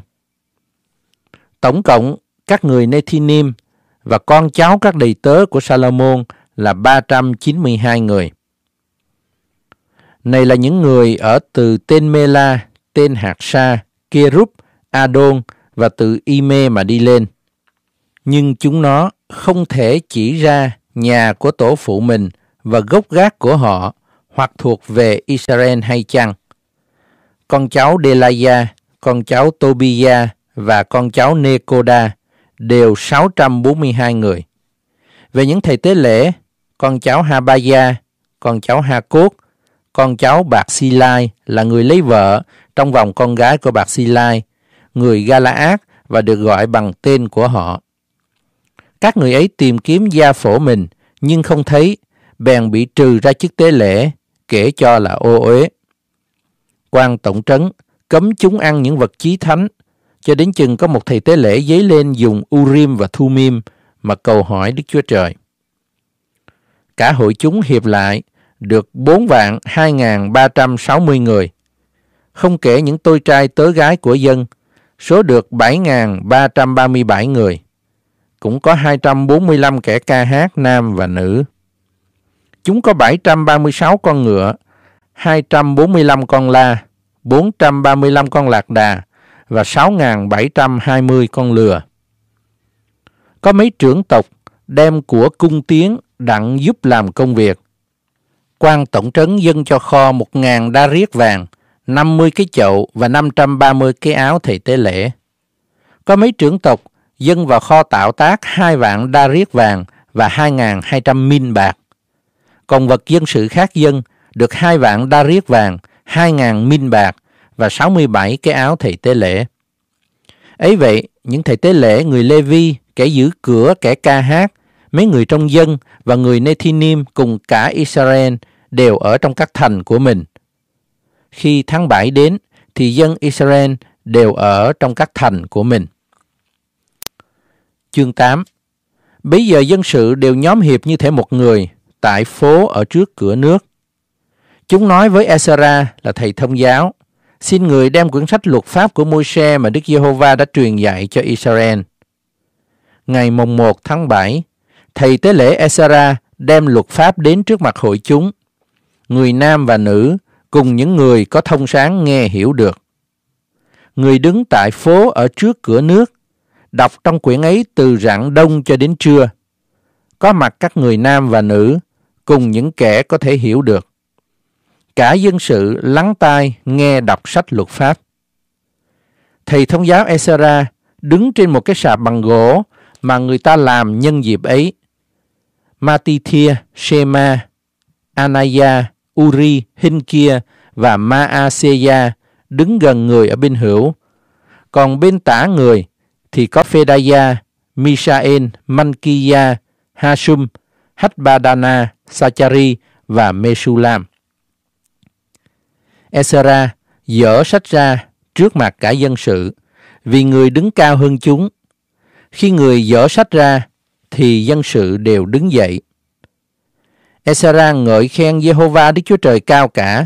Tổng cộng các người Nethinim và con cháu các đầy tớ của Salomon là 392 người. Này là những người ở từ tên Mela, tên Hạt Sa, Kerup, Adon và từ Ime mà đi lên. Nhưng chúng nó không thể chỉ ra nhà của tổ phụ mình và gốc gác của họ hoặc thuộc về Israel hay chăng. Con cháu Delaya, con cháu Tobia và con cháu Nekoda đều 642 người. Về những thầy tế lễ, con cháu Habaya, con cháu Hakốt, con cháu Bạc Si Lai là người lấy vợ trong vòng con gái của bạc Si Lai, người Galaad và được gọi bằng tên của họ. Các người ấy tìm kiếm gia phổ mình nhưng không thấy, bèn bị trừ ra chức tế lễ, kể cho là ô uế. quan tổng trấn cấm chúng ăn những vật chí thánh, cho đến chừng có một thầy tế lễ giấy lên dùng Urim và Thumim mà cầu hỏi Đức Chúa Trời. Cả hội chúng hiệp lại được 4 vạn 2.360 người. Không kể những tôi trai tớ gái của dân, số được 7.337 người. Cũng có 245 kẻ ca hát nam và nữ. Chúng có 736 con ngựa, 245 con la, 435 con lạc đà và 6.720 con lừa. Có mấy trưởng tộc đem của cung tiến đặng giúp làm công việc. quan tổng trấn dân cho kho 1.000 đa riết vàng, 50 cái chậu và 530 cái áo thầy tế lễ. Có mấy trưởng tộc dân vào kho tạo tác hai vạn đa riết vàng và 2.200 min bạc. Còn vật dân sự khác dân được hai vạn đa riết vàng, 2.000 min bạc và 67 cái áo thầy tế lễ. Ấy vậy, những thầy tế lễ, người Lê Vi, kẻ giữ cửa, kẻ ca hát, mấy người trong dân và người Nethinim cùng cả Israel đều ở trong các thành của mình. Khi tháng 7 đến, thì dân Israel đều ở trong các thành của mình. Chương 8 Bây giờ dân sự đều nhóm hiệp như thể một người tại phố ở trước cửa nước. Chúng nói với Ezra là thầy thông giáo, xin người đem quyển sách luật pháp của Môi-se mà Đức Giê-hô-va đã truyền dạy cho Israel. Ngày mùng 1 tháng 7, thầy tế lễ Esara đem luật pháp đến trước mặt hội chúng. Người nam và nữ cùng những người có thông sáng nghe hiểu được. Người đứng tại phố ở trước cửa nước, đọc trong quyển ấy từ rạng đông cho đến trưa. Có mặt các người nam và nữ cùng những kẻ có thể hiểu được. Cả dân sự lắng tai nghe đọc sách luật pháp. Thầy thông giáo Esara đứng trên một cái sạp bằng gỗ mà người ta làm nhân dịp ấy. Matithia, Shema, Anaya, Uri, Hinkia và Maaseya đứng gần người ở bên hữu. Còn bên tả người thì có Phedaya, Mishael, Mankiya, Hashum, Hatbadana, Sachari và Mesulam. Esra dở sách ra trước mặt cả dân sự vì người đứng cao hơn chúng. Khi người dở sách ra thì dân sự đều đứng dậy. Esra ngợi khen Jehovah Đức Chúa Trời cao cả.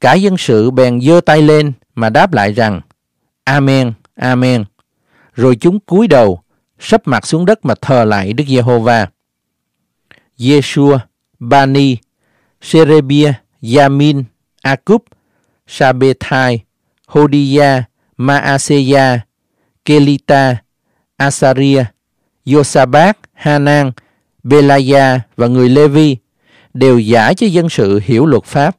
Cả dân sự bèn giơ tay lên mà đáp lại rằng Amen, Amen. Rồi chúng cúi đầu, sấp mặt xuống đất mà thờ lại Đức Giê-hô-va. Yeshua, Bani, Serebia, Yamin, Akub, Sabethai, Hodia, Maaseya, Kelita, Asaria, Yosabat, Hanan, Belaya và người Levi đều giải cho dân sự hiểu luật pháp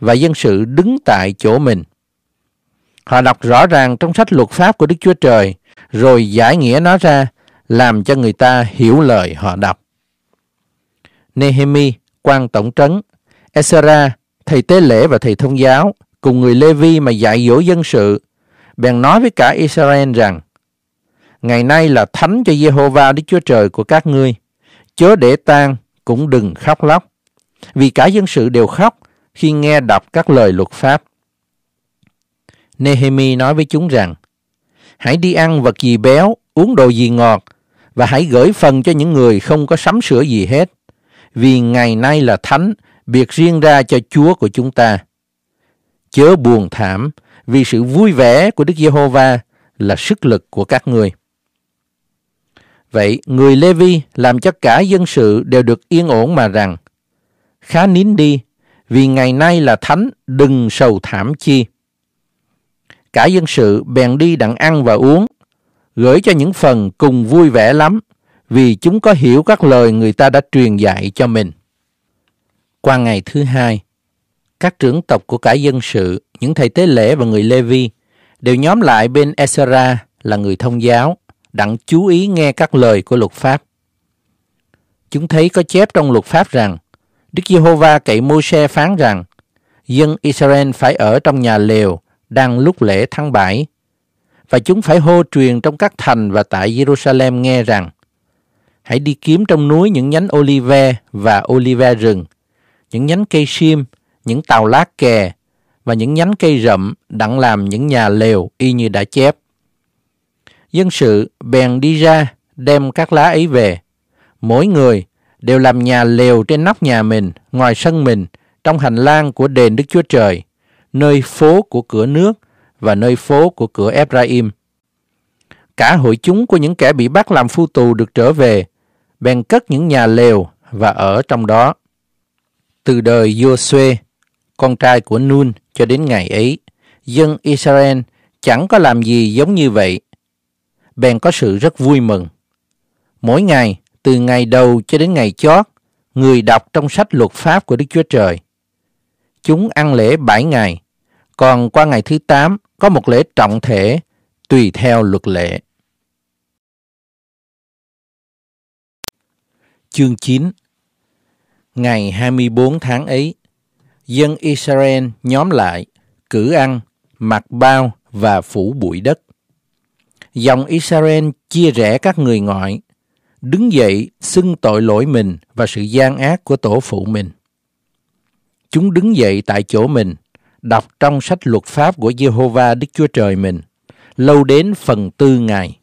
và dân sự đứng tại chỗ mình. Họ đọc rõ ràng trong sách luật pháp của Đức Chúa Trời rồi giải nghĩa nó ra làm cho người ta hiểu lời họ đọc. Nehemi, quan tổng trấn, Ezra, thầy tế lễ và thầy thông giáo cùng người Levi mà dạy dỗ dân sự bèn nói với cả Israel rằng Ngày nay là thánh cho Jehovah Đức Chúa Trời của các ngươi. Chớ để tan, cũng đừng khóc lóc. Vì cả dân sự đều khóc khi nghe đọc các lời luật pháp. Nehemi nói với chúng rằng, hãy đi ăn vật gì béo, uống đồ gì ngọt, và hãy gửi phần cho những người không có sắm sửa gì hết. Vì ngày nay là thánh, biệt riêng ra cho Chúa của chúng ta. Chớ buồn thảm, vì sự vui vẻ của Đức Giê-hô-va là sức lực của các ngươi. Vậy người Lê-vi làm cho cả dân sự đều được yên ổn mà rằng Khá nín đi, vì ngày nay là thánh, đừng sầu thảm chi. Cả dân sự bèn đi đặng ăn và uống, gửi cho những phần cùng vui vẻ lắm, vì chúng có hiểu các lời người ta đã truyền dạy cho mình. Qua ngày thứ hai, các trưởng tộc của cả dân sự, những thầy tế lễ và người Lê-vi đều nhóm lại bên Esra là người thông giáo đặng chú ý nghe các lời của luật pháp. Chúng thấy có chép trong luật pháp rằng Đức Giê-hô-va cậy Mô-se phán rằng dân Israel phải ở trong nhà lều đang lúc lễ tháng 7 và chúng phải hô truyền trong các thành và tại Jerusalem nghe rằng hãy đi kiếm trong núi những nhánh olive và olive rừng, những nhánh cây sim, những tàu lá kè và những nhánh cây rậm đặng làm những nhà lều y như đã chép. Dân sự bèn đi ra đem các lá ấy về. Mỗi người đều làm nhà lều trên nóc nhà mình, ngoài sân mình, trong hành lang của đền Đức Chúa Trời, nơi phố của cửa nước và nơi phố của cửa Ephraim. Cả hội chúng của những kẻ bị bắt làm phu tù được trở về, bèn cất những nhà lều và ở trong đó. Từ đời Joshua, con trai của Nun cho đến ngày ấy, dân Israel chẳng có làm gì giống như vậy. Bèn có sự rất vui mừng. Mỗi ngày, từ ngày đầu cho đến ngày chót, người đọc trong sách luật pháp của Đức Chúa Trời. Chúng ăn lễ bảy ngày, còn qua ngày thứ tám có một lễ trọng thể tùy theo luật lệ. Chương 9 Ngày 24 tháng ấy, dân Israel nhóm lại, cử ăn, mặc bao và phủ bụi đất. Dòng Israel chia rẽ các người ngoại, đứng dậy xưng tội lỗi mình và sự gian ác của tổ phụ mình. Chúng đứng dậy tại chỗ mình, đọc trong sách luật pháp của Jehovah Đức Chúa Trời mình, lâu đến phần tư ngày.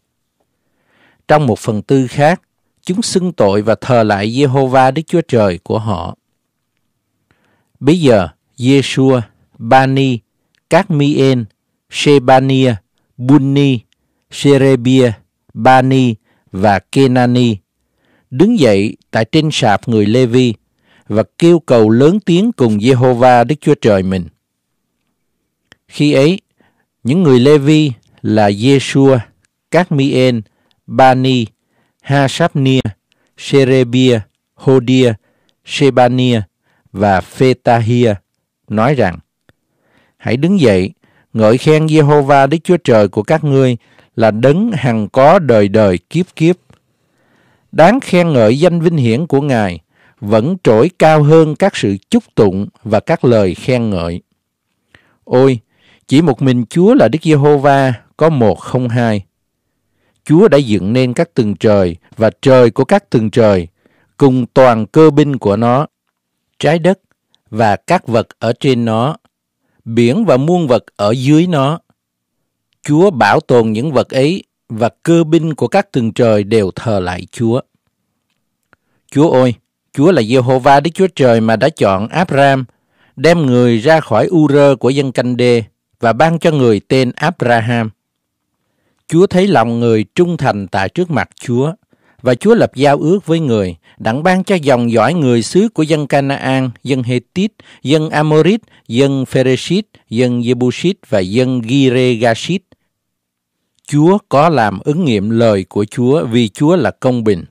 Trong một phần tư khác, chúng xưng tội và thờ lại Jehovah Đức Chúa Trời của họ. Bây giờ, Yeshua, Bani, Cadmien, Shebania, Bunni, Sherebia, Bani và Kenani đứng dậy tại trên sạp người Levi và kêu cầu lớn tiếng cùng Jehovah Đức Chúa Trời mình. Khi ấy, những người Levi là Yeshua, Cadmien, Bani, Hasapnia, Sherebia, Hodia, Shebania và Phetahia nói rằng Hãy đứng dậy, ngợi khen Jehovah Đức Chúa Trời của các ngươi là đấng hằng có đời đời kiếp kiếp. Đáng khen ngợi danh vinh hiển của Ngài vẫn trỗi cao hơn các sự chúc tụng và các lời khen ngợi. Ôi, chỉ một mình Chúa là Đức Giê-hô-va có một không hai. Chúa đã dựng nên các tầng trời và trời của các tầng trời cùng toàn cơ binh của nó, trái đất và các vật ở trên nó, biển và muôn vật ở dưới nó. Chúa bảo tồn những vật ấy và cơ binh của các tầng trời đều thờ lại Chúa. Chúa ơi, Chúa là Jehovah Đức Chúa Trời mà đã chọn Abraham, đem người ra khỏi U-rơ của dân canh đê và ban cho người tên Abraham. Chúa thấy lòng người trung thành tại trước mặt Chúa, và Chúa lập giao ước với người, đặng ban cho dòng dõi người xứ của dân Canaan, dân Hethit, dân Amorit, dân Pheresit, dân Jebusit và dân Giregashit. Chúa có làm ứng nghiệm lời của Chúa vì Chúa là công bình.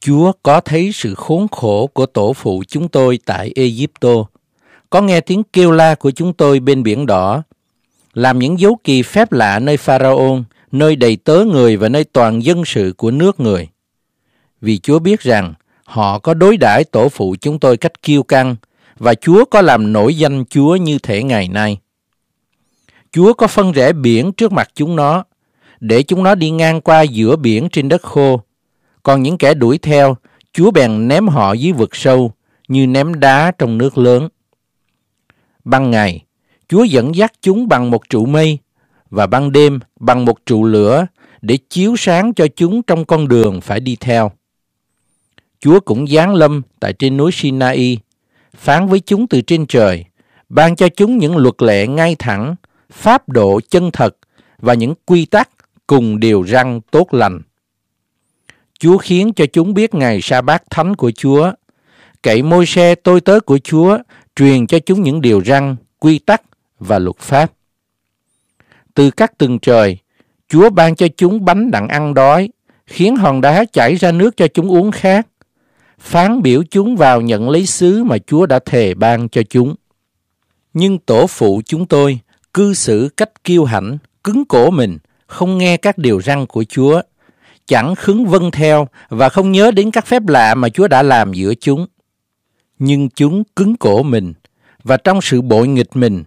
Chúa có thấy sự khốn khổ của tổ phụ chúng tôi tại Egypto, có nghe tiếng kêu la của chúng tôi bên biển đỏ, làm những dấu kỳ phép lạ nơi Pharaon, nơi đầy tớ người và nơi toàn dân sự của nước người. Vì Chúa biết rằng họ có đối đãi tổ phụ chúng tôi cách kiêu căng và Chúa có làm nổi danh Chúa như thể ngày nay. Chúa có phân rẽ biển trước mặt chúng nó, để chúng nó đi ngang qua giữa biển trên đất khô. Còn những kẻ đuổi theo, Chúa bèn ném họ dưới vực sâu, như ném đá trong nước lớn. Ban ngày, Chúa dẫn dắt chúng bằng một trụ mây, và ban đêm bằng một trụ lửa để chiếu sáng cho chúng trong con đường phải đi theo. Chúa cũng giáng lâm tại trên núi Sinai, phán với chúng từ trên trời, ban cho chúng những luật lệ ngay thẳng, pháp độ chân thật và những quy tắc cùng điều răn tốt lành. Chúa khiến cho chúng biết ngày sa bát thánh của Chúa, cậy môi xe tôi tớ của Chúa, truyền cho chúng những điều răn, quy tắc và luật pháp. Từ các tầng trời, Chúa ban cho chúng bánh đặng ăn đói, khiến hòn đá chảy ra nước cho chúng uống khát, phán biểu chúng vào nhận lấy xứ mà Chúa đã thề ban cho chúng. Nhưng tổ phụ chúng tôi cư xử cách kiêu hãnh, cứng cổ mình, không nghe các điều răn của Chúa, chẳng khứng vâng theo và không nhớ đến các phép lạ mà Chúa đã làm giữa chúng. Nhưng chúng cứng cổ mình, và trong sự bội nghịch mình,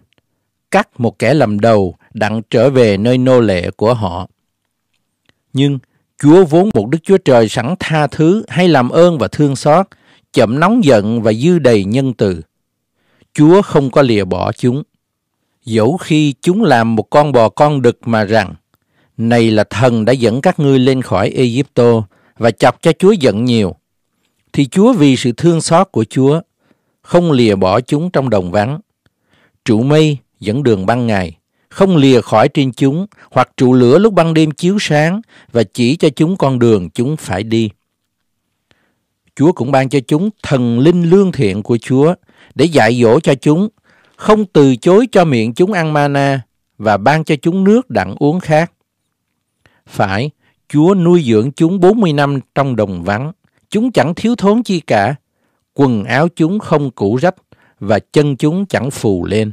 cắt một kẻ làm đầu đặng trở về nơi nô lệ của họ. Nhưng Chúa vốn một Đức Chúa Trời sẵn tha thứ hay làm ơn và thương xót, chậm nóng giận và dư đầy nhân từ. Chúa không có lìa bỏ chúng. Dẫu khi chúng làm một con bò con đực mà rằng, này là thần đã dẫn các ngươi lên khỏi Egypto và chọc cho Chúa giận nhiều, thì Chúa vì sự thương xót của Chúa không lìa bỏ chúng trong đồng vắng. Trụ mây dẫn đường ban ngày, không lìa khỏi trên chúng, hoặc trụ lửa lúc ban đêm chiếu sáng và chỉ cho chúng con đường chúng phải đi. Chúa cũng ban cho chúng thần linh lương thiện của Chúa để dạy dỗ cho chúng, không từ chối cho miệng chúng ăn mana và ban cho chúng nước đặng uống khác. Phải, Chúa nuôi dưỡng chúng 40 năm trong đồng vắng. Chúng chẳng thiếu thốn chi cả. Quần áo chúng không cũ rách và chân chúng chẳng phù lên.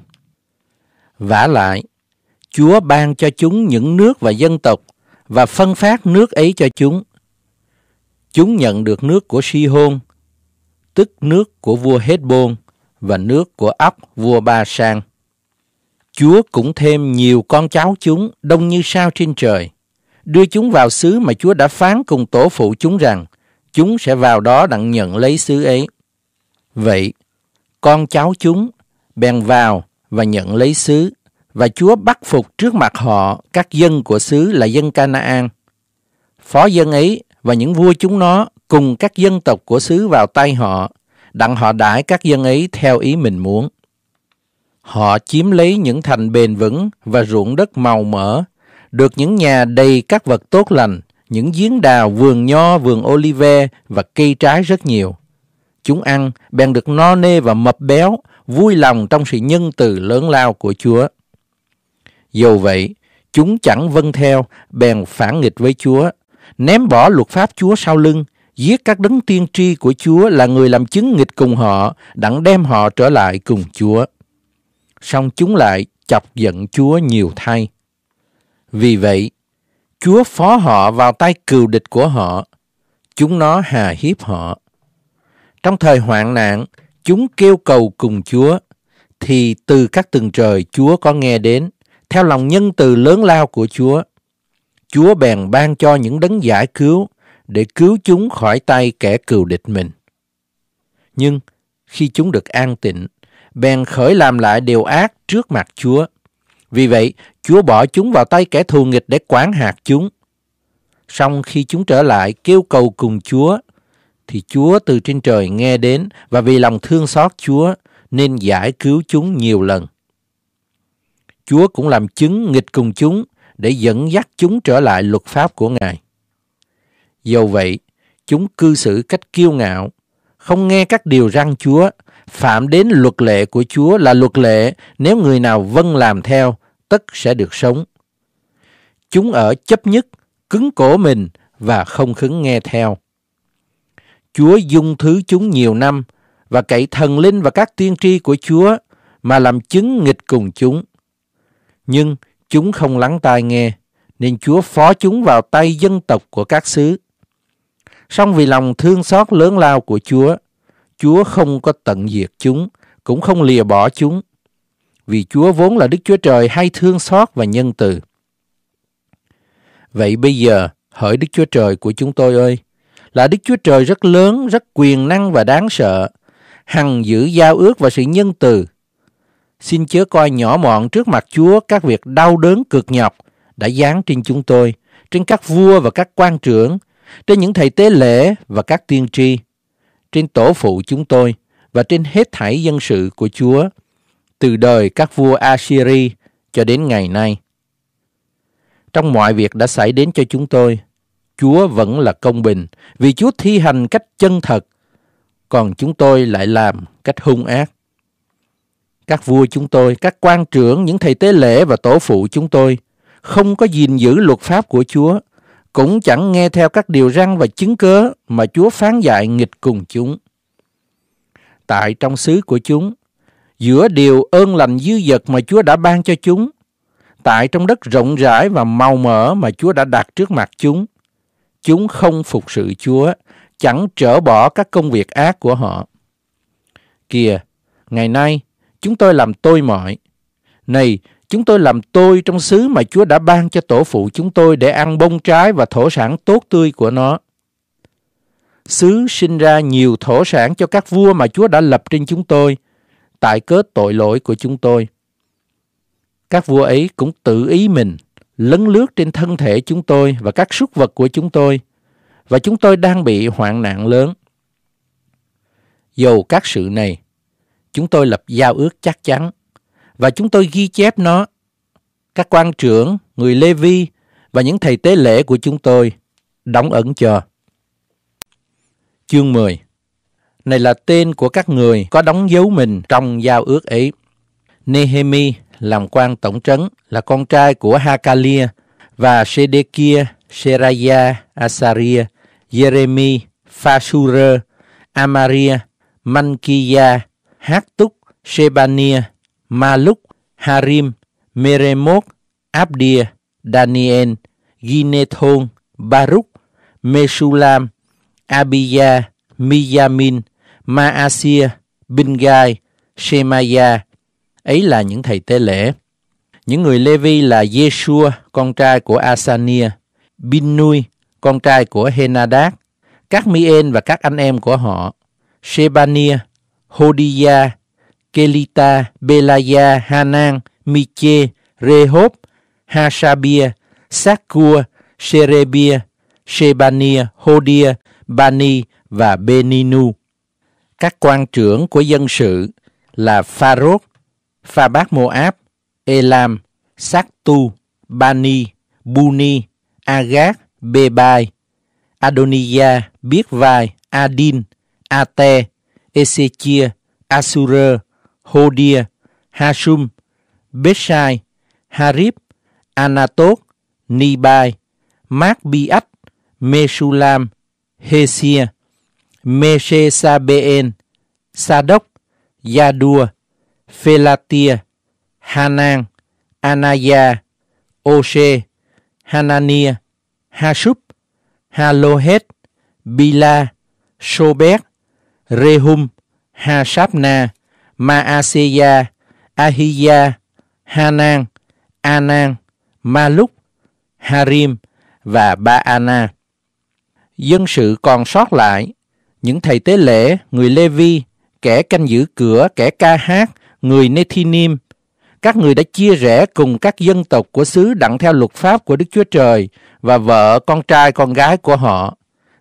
vả lại, Chúa ban cho chúng những nước và dân tộc và phân phát nước ấy cho chúng. Chúng nhận được nước của Si-hôn, tức nước của vua Hết-bôn và nước của óc vua Ba Sang. Chúa cũng thêm nhiều con cháu chúng đông như sao trên trời, đưa chúng vào xứ mà Chúa đã phán cùng tổ phụ chúng rằng chúng sẽ vào đó đặng nhận lấy xứ ấy. Vậy, con cháu chúng bèn vào và nhận lấy xứ và Chúa bắt phục trước mặt họ các dân của xứ là dân Canaan. Phó dân ấy và những vua chúng nó cùng các dân tộc của xứ vào tay họ, đặng họ đãi các dân ấy theo ý mình muốn. Họ chiếm lấy những thành bền vững và ruộng đất màu mỡ, được những nhà đầy các vật tốt lành, những giếng đào, vườn nho, vườn olive và cây trái rất nhiều. Chúng ăn, bèn được no nê và mập béo, vui lòng trong sự nhân từ lớn lao của Chúa. Dù vậy, chúng chẳng vâng theo, bèn phản nghịch với Chúa, ném bỏ luật pháp Chúa sau lưng, giết các đấng tiên tri của Chúa là người làm chứng nghịch cùng họ, đặng đem họ trở lại cùng Chúa. Xong chúng lại chọc giận Chúa nhiều thay. Vì vậy, Chúa phó họ vào tay cừu địch của họ. Chúng nó hà hiếp họ. Trong thời hoạn nạn, chúng kêu cầu cùng Chúa, thì từ các tầng trời Chúa có nghe đến, theo lòng nhân từ lớn lao của Chúa. Chúa bèn ban cho những đấng giải cứu để cứu chúng khỏi tay kẻ cừu địch mình. Nhưng khi chúng được an tịnh, bèn khởi làm lại điều ác trước mặt Chúa. Vì vậy, Chúa bỏ chúng vào tay kẻ thù nghịch để quản hạt chúng. Song khi chúng trở lại kêu cầu cùng Chúa, thì Chúa từ trên trời nghe đến và vì lòng thương xót Chúa nên giải cứu chúng nhiều lần. Chúa cũng làm chứng nghịch cùng chúng để dẫn dắt chúng trở lại luật pháp của Ngài. Dầu vậy, chúng cư xử cách kiêu ngạo, không nghe các điều răn Chúa, phạm đến luật lệ của Chúa là luật lệ nếu người nào vâng làm theo, tất sẽ được sống. Chúng ở chấp nhất, cứng cổ mình và không khứng nghe theo. Chúa dung thứ chúng nhiều năm và cậy thần linh và các tiên tri của Chúa mà làm chứng nghịch cùng chúng. Nhưng chúng không lắng tai nghe, nên Chúa phó chúng vào tay dân tộc của các xứ. Song vì lòng thương xót lớn lao của Chúa, Chúa không có tận diệt chúng, cũng không lìa bỏ chúng. Vì Chúa vốn là Đức Chúa Trời hay thương xót và nhân từ. Vậy bây giờ, hỡi Đức Chúa Trời của chúng tôi ơi, là Đức Chúa Trời rất lớn, rất quyền năng và đáng sợ, hằng giữ giao ước và sự nhân từ. Xin chớ coi nhỏ mọn trước mặt Chúa các việc đau đớn cực nhọc đã giáng trên chúng tôi, trên các vua và các quan trưởng, trên những thầy tế lễ và các tiên tri, trên tổ phụ chúng tôi và trên hết thảy dân sự của Chúa, từ đời các vua Assyri cho đến ngày nay. Trong mọi việc đã xảy đến cho chúng tôi, Chúa vẫn là công bình vì Chúa thi hành cách chân thật, còn chúng tôi lại làm cách hung ác. Các vua chúng tôi, các quan trưởng, những thầy tế lễ và tổ phụ chúng tôi không có gìn giữ luật pháp của Chúa, cũng chẳng nghe theo các điều răn và chứng cớ mà Chúa phán dạy nghịch cùng chúng. Tại trong xứ của chúng, giữa điều ơn lành dư dật mà Chúa đã ban cho chúng, tại trong đất rộng rãi và màu mỡ mà Chúa đã đặt trước mặt chúng, chúng không phục sự Chúa, chẳng trở bỏ các công việc ác của họ. Kìa, ngày nay chúng tôi làm tôi mọi, Này, chúng tôi làm tôi trong xứ mà Chúa đã ban cho tổ phụ chúng tôi để ăn bông trái và thổ sản tốt tươi của nó. Xứ sinh ra nhiều thổ sản cho các vua mà Chúa đã lập trên chúng tôi, tại cớ tội lỗi của chúng tôi. Các vua ấy cũng tự ý mình, lấn lướt trên thân thể chúng tôi và các súc vật của chúng tôi, và chúng tôi đang bị hoạn nạn lớn. Dầu các sự này, chúng tôi lập giao ước chắc chắn, và chúng tôi ghi chép nó. Các quan trưởng, người Lê Vi và những thầy tế lễ của chúng tôi đóng ẩn chờ Chương 10 Này là tên của các người có đóng dấu mình trong giao ước ấy. Nehemi làm quan tổng trấn là con trai của Hakalia và Sedekia, Seraya, Asaria, Jeremy, Phasura, Amaria, Mankia, Hát Túc, Shebania, Maluk, Harim, Meremot, Abdia, Daniel, Ginethon, Baruch, Mesulam, Abiya, Miyamin, Maasia, Bingai, Shemaya. Ấy là những thầy tế lễ. Những người Levi là Yeshua, con trai của Asania, Binui, con trai của Henadad, các Mien và các anh em của họ, Shebania, Hodiah. Kelita, Belaya, Hanan, Miche, Rehob, Hashabia, Sakua, Sherebia, Shebania, Hodia, Bani và Beninu. Các quan trưởng của dân sự là Pharot, Pha Bác Moab, Elam, Saktu, Bani, Buni, Agat, Bebai, Adoniya, Biết Vai, Adin, Ate, Ezechia, Asura, Hodia, Hashum, Beshai, Harib, Anatot, Nibai, Mark Mesulam, Meshulam, Hesia, Meshesabeen, Sadok, Yadua, Phelatia, Hanan, Anaya, Oshe, Hanania, Hashub, Halohet, Bila, Sobek, Rehum, Hashabna, Maaseya, Ahiya, Hanan, Anan, Maluk, Harim và Baana. Dân sự còn sót lại, những thầy tế lễ, người Levi, kẻ canh giữ cửa, kẻ ca hát, người Nethinim, các người đã chia rẽ cùng các dân tộc của xứ đặng theo luật pháp của Đức Chúa Trời và vợ, con trai, con gái của họ,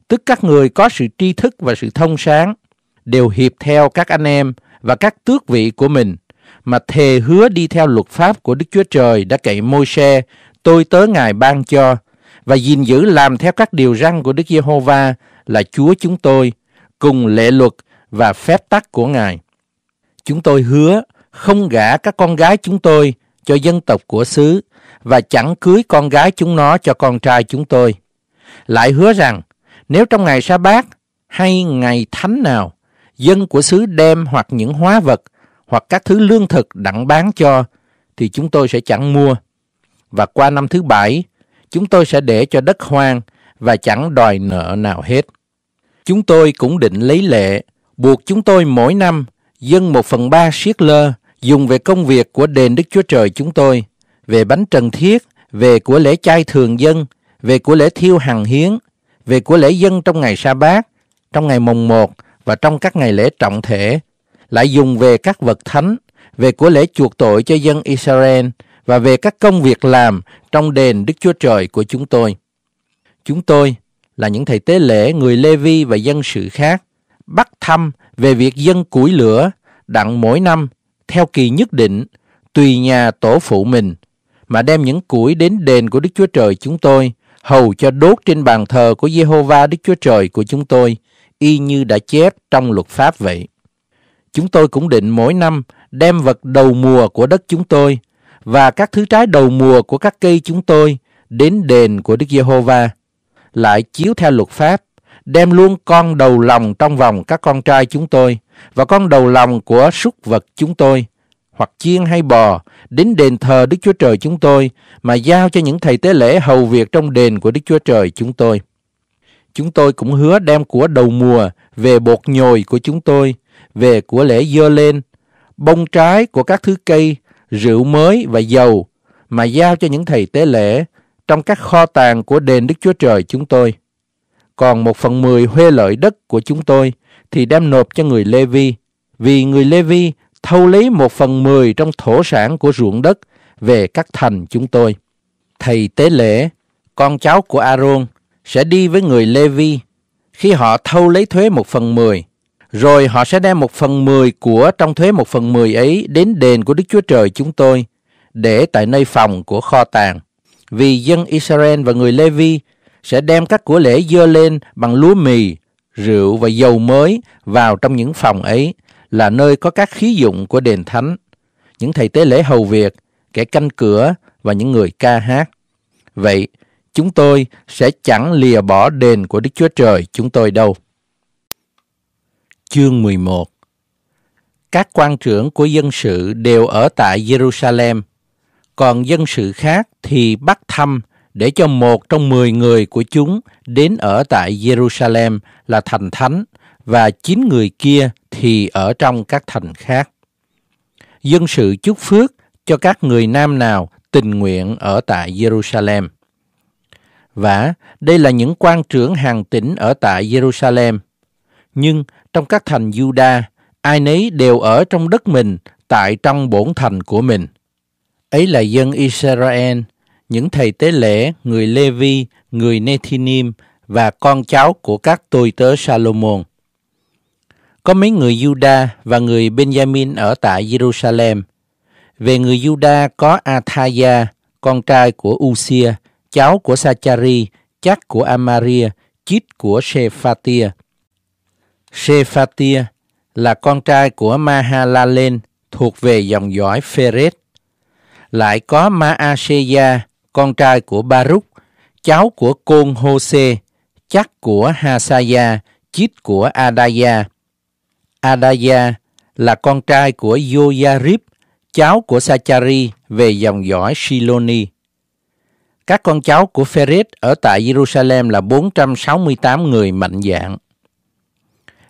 tức các người có sự tri thức và sự thông sáng, đều hiệp theo các anh em và các tước vị của mình, mà thề hứa đi theo luật pháp của Đức Chúa Trời đã cậy môi xe, tôi tớ Ngài ban cho, và gìn giữ làm theo các điều răn của Đức Giê-hô-va là Chúa chúng tôi, cùng lệ luật và phép tắc của Ngài. Chúng tôi hứa không gả các con gái chúng tôi cho dân tộc của xứ và chẳng cưới con gái chúng nó cho con trai chúng tôi. Lại hứa rằng nếu trong ngày sa bát hay ngày thánh nào dân của xứ đem hoặc những hóa vật hoặc các thứ lương thực đặng bán cho thì chúng tôi sẽ chẳng mua. Và qua năm thứ bảy, chúng tôi sẽ để cho đất hoang và chẳng đòi nợ nào hết. Chúng tôi cũng định lấy lệ, buộc chúng tôi mỗi năm dân một phần ba siết lơ dùng về công việc của đền Đức Chúa Trời chúng tôi, về bánh trần thiết, về của lễ chay thường dân, về của lễ thiêu hằng hiến, về của lễ dân trong ngày sa bát, trong ngày mồng một và trong các ngày lễ trọng thể, lại dùng về các vật thánh, về của lễ chuộc tội cho dân Israel và về các công việc làm trong đền Đức Chúa Trời của chúng tôi. Chúng tôi là những thầy tế lễ, người Lê Vi và dân sự khác, bắt thăm về việc dân củi lửa đặng mỗi năm theo kỳ nhất định tùy nhà tổ phụ mình mà đem những củi đến đền của Đức Chúa Trời chúng tôi hầu cho đốt trên bàn thờ của Jehovah Đức Chúa Trời của chúng tôi y như đã chép trong luật pháp vậy. Chúng tôi cũng định mỗi năm đem vật đầu mùa của đất chúng tôi và các thứ trái đầu mùa của các cây chúng tôi đến đền của Đức Giê-hô-va, lại chiếu theo luật pháp, đem luôn con đầu lòng trong vòng các con trai chúng tôi và con đầu lòng của súc vật chúng tôi, hoặc chiên hay bò, đến đền thờ Đức Chúa Trời chúng tôi, mà giao cho những thầy tế lễ hầu việc trong đền của Đức Chúa Trời chúng tôi. Chúng tôi cũng hứa đem của đầu mùa về bột nhồi của chúng tôi, về của lễ dơ lên, bông trái của các thứ cây, rượu mới và dầu mà giao cho những thầy tế lễ trong các kho tàng của đền Đức Chúa Trời chúng tôi. Còn một phần mười huê lợi đất của chúng tôi thì đem nộp cho người Lê Vi, vì người Lê Vi thâu lấy một phần mười trong thổ sản của ruộng đất về các thành chúng tôi. Thầy tế lễ, con cháu của Aaron, sẽ đi với người Lê Vi khi họ thâu lấy thuế một phần mười, rồi họ sẽ đem một phần mười của trong thuế một phần mười ấy đến đền của Đức Chúa Trời chúng tôi, để tại nơi phòng của kho tàng. Vì dân Israel và người Lê Vi sẽ đem các của lễ dơ lên bằng lúa mì, rượu và dầu mới vào trong những phòng ấy, là nơi có các khí dụng của đền thánh. Những thầy tế lễ hầu việc, kẻ canh cửa và những người ca hát. Vậy, chúng tôi sẽ chẳng lìa bỏ đền của Đức Chúa Trời chúng tôi đâu. Chương 11 Các quan trưởng của dân sự đều ở tại Jerusalem, còn dân sự khác thì bắt thăm để cho một trong mười người của chúng đến ở tại Jerusalem là thành thánh và chín người kia thì ở trong các thành khác. Dân sự chúc phước cho các người nam nào tình nguyện ở tại Jerusalem. Và đây là những quan trưởng hàng tỉnh ở tại Jerusalem. Nhưng trong các thành Juda, ai nấy đều ở trong đất mình tại trong bổn thành của mình. Ấy là dân Israel, những thầy tế lễ, người Levi, người Nethinim và con cháu của các tôi tớ Salomon. Có mấy người Juda và người Benjamin ở tại Jerusalem. Về người Juda có Athaya, con trai của Usia, cháu của Sachari, chắc của Amaria, chít của Shephatia. Shephatia là con trai của Mahalalen, thuộc về dòng dõi Phêrết. Lại có Maaseya, con trai của Baruch, cháu của Côn Hose, chắc của Hasaya, chít của Adaya. Adaya là con trai của Yoyarib, cháu của Sachari về dòng dõi Shiloni. Các con cháu của Pheret ở tại Jerusalem là 468 người mạnh dạng.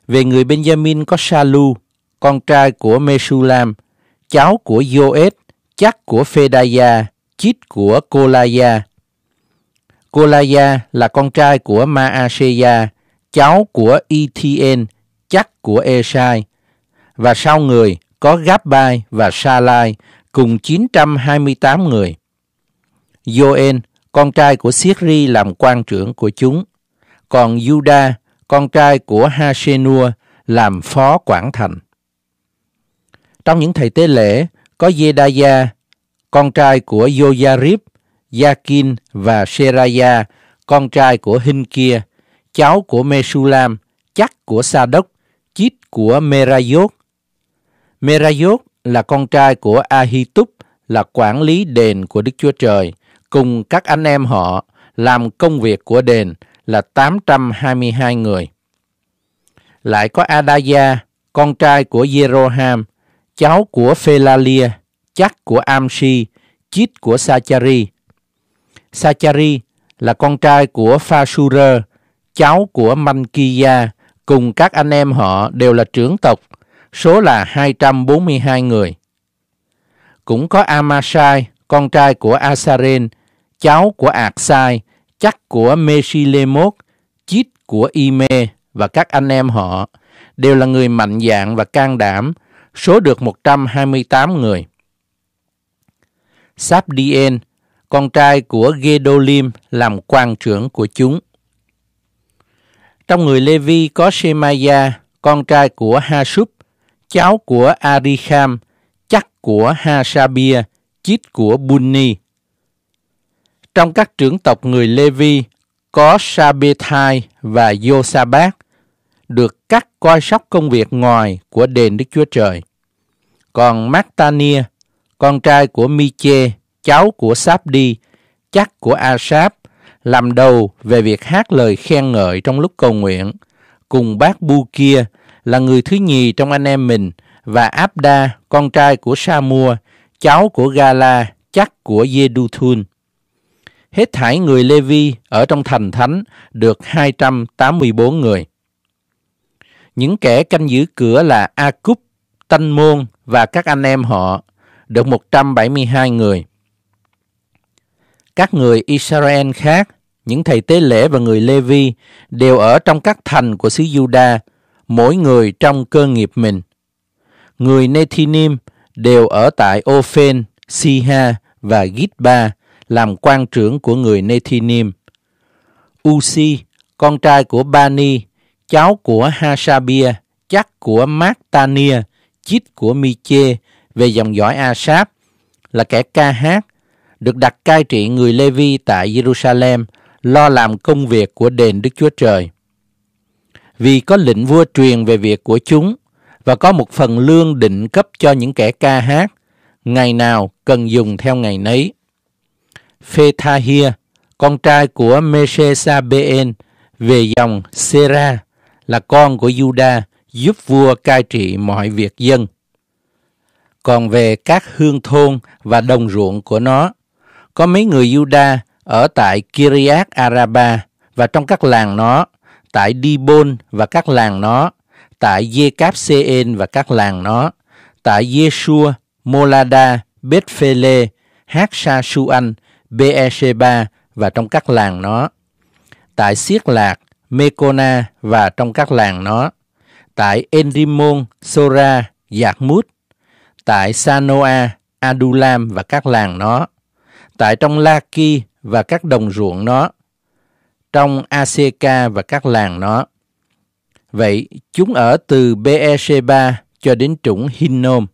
Về người Benjamin có Salu, con trai của Mesulam, cháu của Joed, chắc của Phedaya, chít của Kolaya. Kolaya là con trai của Maaseya, cháu của Etn, chắc của Esai. Và sau người có Gabbai và Salai cùng 928 người. Joel, con trai của Sikhri làm quan trưởng của chúng. Còn Juda, con trai của Hasenua, làm phó quản thành. Trong những thầy tế lễ, có Jedaya, con trai của Yoyarib, Yakin và Seraya, con trai của Hinkia, cháu của Mesulam, chắc của Sa-đốc, chít của Merayot. Merayot là con trai của Ahitub, là quản lý đền của Đức Chúa Trời, cùng các anh em họ làm công việc của đền là 822 người. Lại có Adaya, con trai của Jeroham, cháu của Phelalia, chắc của Amshi, chít của Sachari. Sachari là con trai của Phasura, cháu của Mankiya, cùng các anh em họ đều là trưởng tộc, số là 242 người. Cũng có Amasai, con trai của Asaren, cháu của Aksai, chắc của Meshilemot, chít của Ime và các anh em họ, đều là người mạnh dạng và can đảm, số được 128 người. Sabdien, con trai của Gedolim làm quan trưởng của chúng. Trong người Levi có Shemaya, con trai của Hasup, cháu của Ariham, chắc của Hasabia, chít của Bunni. Trong các trưởng tộc người Levi có Sabethai và Yosabat, được cắt coi sóc công việc ngoài của đền Đức Chúa Trời. Còn Matania, con trai của Miche, cháu của Sabdi, chắc của Asap, làm đầu về việc hát lời khen ngợi trong lúc cầu nguyện, cùng bác Bu kia là người thứ nhì trong anh em mình, và Abda, con trai của Samua, cháu của Gala, chắc của Yeduthun. Hết thảy người Levi ở trong thành thánh được 284 người. Những kẻ canh giữ cửa là A-cúp, Tanh Môn và các anh em họ, được 172 người. Các người Israel khác, những thầy tế lễ và người Lê-vi đều ở trong các thành của xứ Juda, mỗi người trong cơ nghiệp mình. Người Nethinim đều ở tại Ophen, Siha và Gitba làm quan trưởng của người Nethinim. Uzi, con trai của Bani, cháu của Hasabia, chắc của Martania, chít của Miche về dòng dõi Asap, là kẻ ca hát, được đặt cai trị người Levi tại Jerusalem, lo làm công việc của đền Đức Chúa Trời. Vì có lệnh vua truyền về việc của chúng và có một phần lương định cấp cho những kẻ ca hát, ngày nào cần dùng theo ngày nấy. Phethahia, con trai của Meshezabeel về dòng Sera là con của Juda giúp vua cai trị mọi việc dân. Còn về các hương thôn và đồng ruộng của nó, có mấy người Juda ở tại Kiriath Araba và trong các làng nó, tại Dibon và các làng nó, tại Jecap Sen và các làng nó, tại Yeshua, Molada, Bethphele, Hát Sa Su Anh BEC3 và trong các làng nó, tại Siết Lạc, Mekona và trong các làng nó, tại Enrimon, Sora, Giạc Mút, tại Sanoa, Adulam và các làng nó, tại trong Laki và các đồng ruộng nó, trong ACK và các làng nó. Vậy, chúng ở từ BEC3 cho đến trũng Hinnom.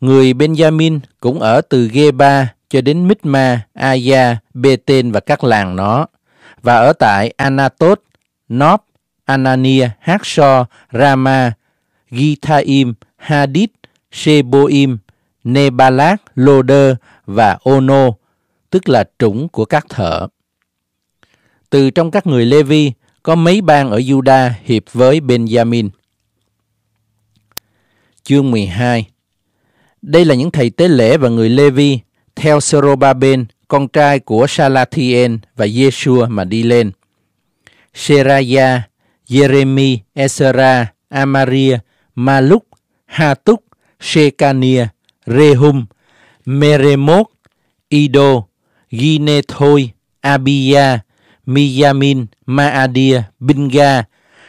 Người Benjamin cũng ở từ Geba cho đến Mitma, Aya, Beten và các làng nó, và ở tại Anatot, Nop, Anania, Haksho, Rama, Githaim, Hadid, Sheboim, Nebalak, Loder và Ono, tức là trũng của các thợ. Từ trong các người Levi, có mấy bang ở Juda hiệp với Benjamin. Chương 12 Đây là những thầy tế lễ và người Levi theo Sorobaben, con trai của Salathiel và Yeshua mà đi lên. Seraya, Jeremy, Ezra, Amaria, Maluk, Hatuk, Shekania, Rehum, Meremot, Ido, Ginethoi, Abia, Miyamin, Maadia, Binga,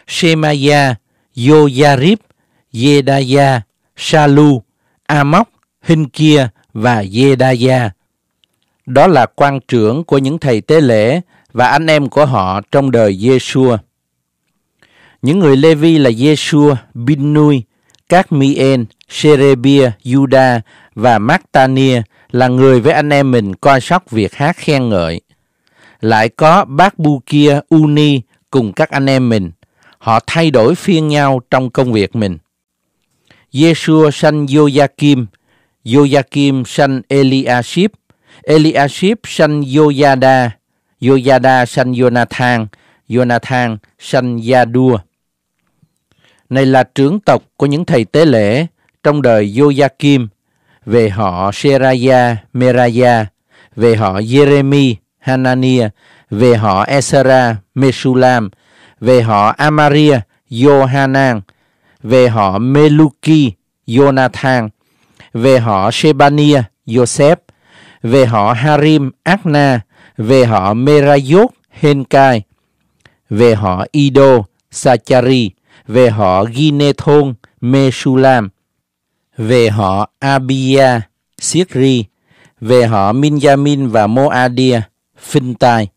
Shemaya, Yoyarib, Yedaya, Shalu, Amok, Hinkia và Yedaya. Đó là quan trưởng của những thầy tế lễ và anh em của họ trong đời Yeshua. Những người Levi là Yeshua, Binui, các Mien, Sherebia, Juda và Mactania là người với anh em mình coi sóc việc hát khen ngợi. Lại có bác Bu kia Uni cùng các anh em mình. Họ thay đổi phiên nhau trong công việc mình. Yeshua sanh Joachim, Joachim sanh Eliashib, Eliashib sanh Yoyada, Yoyada sanh Jonathan, Jonathan sanh Yadua. Này là trưởng tộc của những thầy tế lễ trong đời Joachim, về họ Seraya, Meraya, về họ Jeremy, Hanania, về họ Esra, Mesulam, về họ Amaria, Johanan, về họ Meluki, Jonathan, về họ Shebania, Joseph, về họ Harim, Akna, về họ Merayot, Henkai, về họ Ido, Sachari, về họ Ginethon, Mesulam, về họ Abia, Siegri, về họ Minjamin và Moadia, Phintai,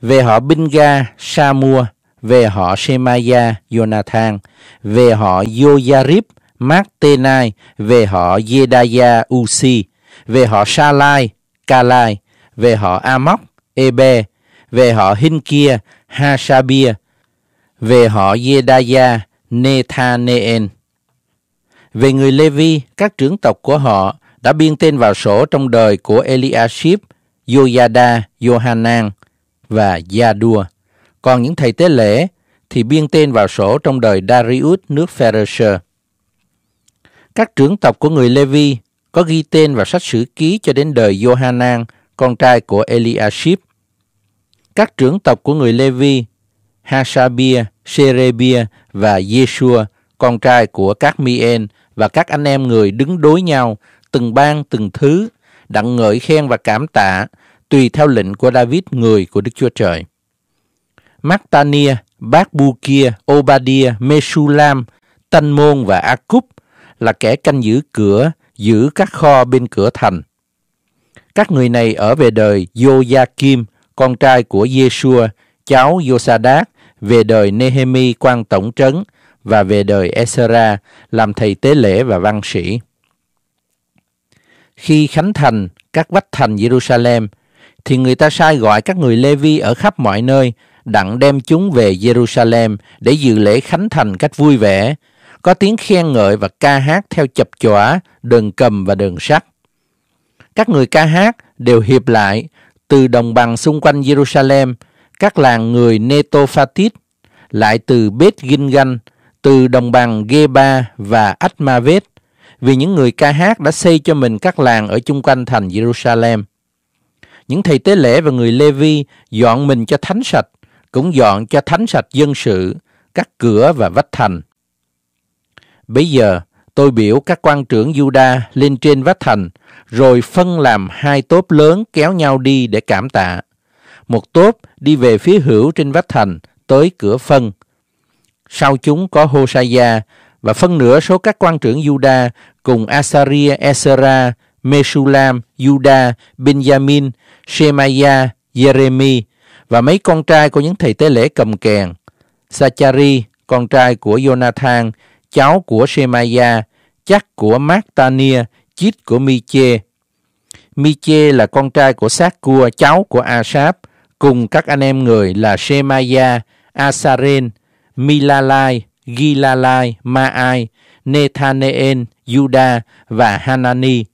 về họ Binga, Samua, về họ Shemaya, Jonathan, về họ Yoyarib, Martenai, về họ yedaya Usi, về họ Salai, Kalai, về họ Amok, Ebe, về họ Hinkia, hashabia về họ yedaya Nethaneen. Về người Levi, các trưởng tộc của họ đã biên tên vào sổ trong đời của Eliashib, Yoyada, Yohanan và Yadua. Còn những thầy tế lễ thì biên tên vào sổ trong đời Darius nước Pharisee. Các trưởng tộc của người Levi có ghi tên vào sách sử ký cho đến đời Johanan, con trai của Eliashib. Các trưởng tộc của người Levi, Hasabia, Serebia và Yeshua, con trai của các Mien và các anh em người đứng đối nhau từng ban từng thứ, đặng ngợi khen và cảm tạ, tùy theo lệnh của David, người của Đức Chúa Trời. Mactania, Bác Obadia, Mesulam, Tanmon Môn và Akub là kẻ canh giữ cửa, giữ các kho bên cửa thành. Các người này ở về đời Joachim, con trai của Yeshua, cháu Yosadak, về đời Nehemi quan tổng trấn và về đời Esra làm thầy tế lễ và văn sĩ. Khi khánh thành các vách thành Jerusalem, thì người ta sai gọi các người Lê-vi ở khắp mọi nơi đặng đem chúng về Jerusalem để dự lễ khánh thành cách vui vẻ, có tiếng khen ngợi và ca hát theo chập chọa, đờn cầm và đờn sắt. Các người ca hát đều hiệp lại từ đồng bằng xung quanh Jerusalem, các làng người Netophatit, lại từ Beth Gingan, từ đồng bằng Geba và Atmavet, vì những người ca hát đã xây cho mình các làng ở chung quanh thành Jerusalem. Những thầy tế lễ và người Lê-vi dọn mình cho thánh sạch, cũng dọn cho thánh sạch dân sự, các cửa và vách thành. Bây giờ, tôi biểu các quan trưởng Juda lên trên vách thành, rồi phân làm hai tốp lớn kéo nhau đi để cảm tạ. Một tốp đi về phía hữu trên vách thành, tới cửa phân. Sau chúng có Hosea và phân nửa số các quan trưởng Juda cùng Asaria, Esra, mesulam Juda, Benjamin, Shemaya, Jeremy và mấy con trai của những thầy tế lễ cầm kèn. Sachari, con trai của Jonathan, cháu của Shemaiah, chắc của Matania, chít của Miche. Miche là con trai của sát cua, cháu của Asap, cùng các anh em người là Shemaiah, Asaren, Milalai, Gilalai, Maai, Nethaneel, Juda và Hanani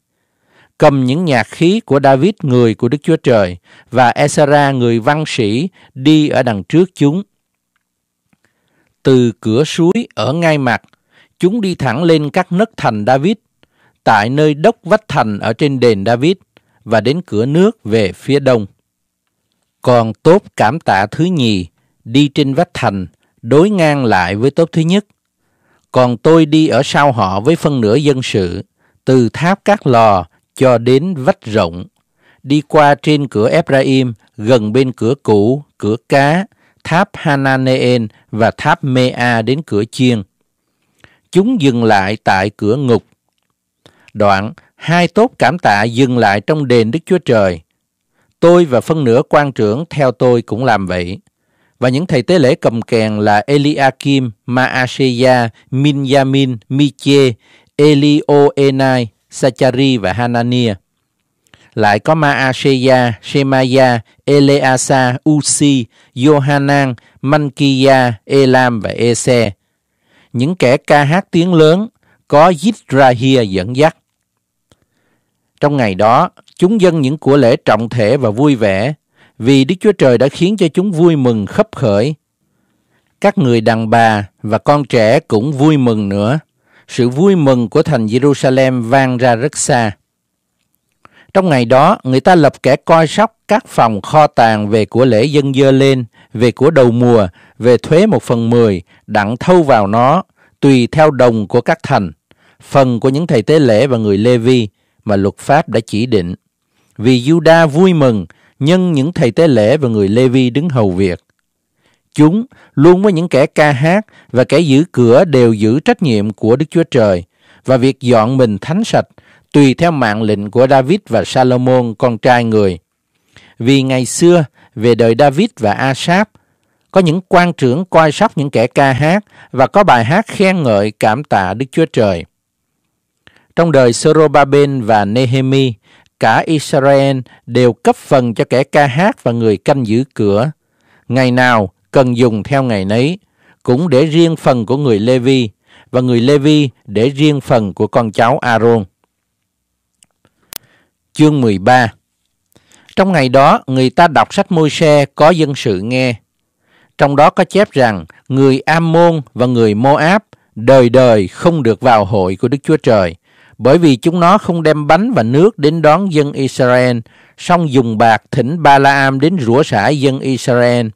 cầm những nhạc khí của David người của Đức Chúa Trời và Esra người văn sĩ đi ở đằng trước chúng. Từ cửa suối ở ngay mặt, chúng đi thẳng lên các nấc thành David, tại nơi đốc vách thành ở trên đền David và đến cửa nước về phía đông. Còn Tốp cảm tạ thứ nhì đi trên vách thành đối ngang lại với Tốp thứ nhất. Còn tôi đi ở sau họ với phân nửa dân sự, từ tháp các lò cho đến vách rộng, đi qua trên cửa Ephraim gần bên cửa cũ, cửa cá, tháp Hananeel và tháp Mea đến cửa chiên. Chúng dừng lại tại cửa ngục. Đoạn, hai tốt cảm tạ dừng lại trong đền Đức Chúa Trời. Tôi và phân nửa quan trưởng theo tôi cũng làm vậy. Và những thầy tế lễ cầm kèn là Eliakim, Maaseya, Minyamin, Miche, Elioenai, Sachari và Hanania. Lại có Maaseya, Shemaya, Eleasa, Usi, Yohanan, Mankiya, Elam và Ese. Những kẻ ca hát tiếng lớn có Yisrahia dẫn dắt. Trong ngày đó, chúng dân những của lễ trọng thể và vui vẻ, vì Đức Chúa Trời đã khiến cho chúng vui mừng khấp khởi. Các người đàn bà và con trẻ cũng vui mừng nữa sự vui mừng của thành Jerusalem vang ra rất xa. Trong ngày đó, người ta lập kẻ coi sóc các phòng kho tàng về của lễ dân dơ lên, về của đầu mùa, về thuế một phần mười, đặng thâu vào nó, tùy theo đồng của các thành, phần của những thầy tế lễ và người Lê-vi mà luật pháp đã chỉ định. Vì Juda vui mừng, nhân những thầy tế lễ và người Lê-vi đứng hầu việc. Chúng luôn với những kẻ ca hát và kẻ giữ cửa đều giữ trách nhiệm của Đức Chúa Trời và việc dọn mình thánh sạch tùy theo mạng lệnh của David và Salomon con trai người. Vì ngày xưa về đời David và Asap có những quan trưởng coi sóc những kẻ ca hát và có bài hát khen ngợi cảm tạ Đức Chúa Trời. Trong đời Sorobaben và Nehemi, cả Israel đều cấp phần cho kẻ ca hát và người canh giữ cửa. Ngày nào cần dùng theo ngày nấy, cũng để riêng phần của người levi và người levi để riêng phần của con cháu Aaron. Chương 13 Trong ngày đó, người ta đọc sách Môi-se có dân sự nghe. Trong đó có chép rằng người Ammon và người Moab đời đời không được vào hội của Đức Chúa Trời, bởi vì chúng nó không đem bánh và nước đến đón dân Israel, song dùng bạc thỉnh Ba-la-am đến rủa xả dân Israel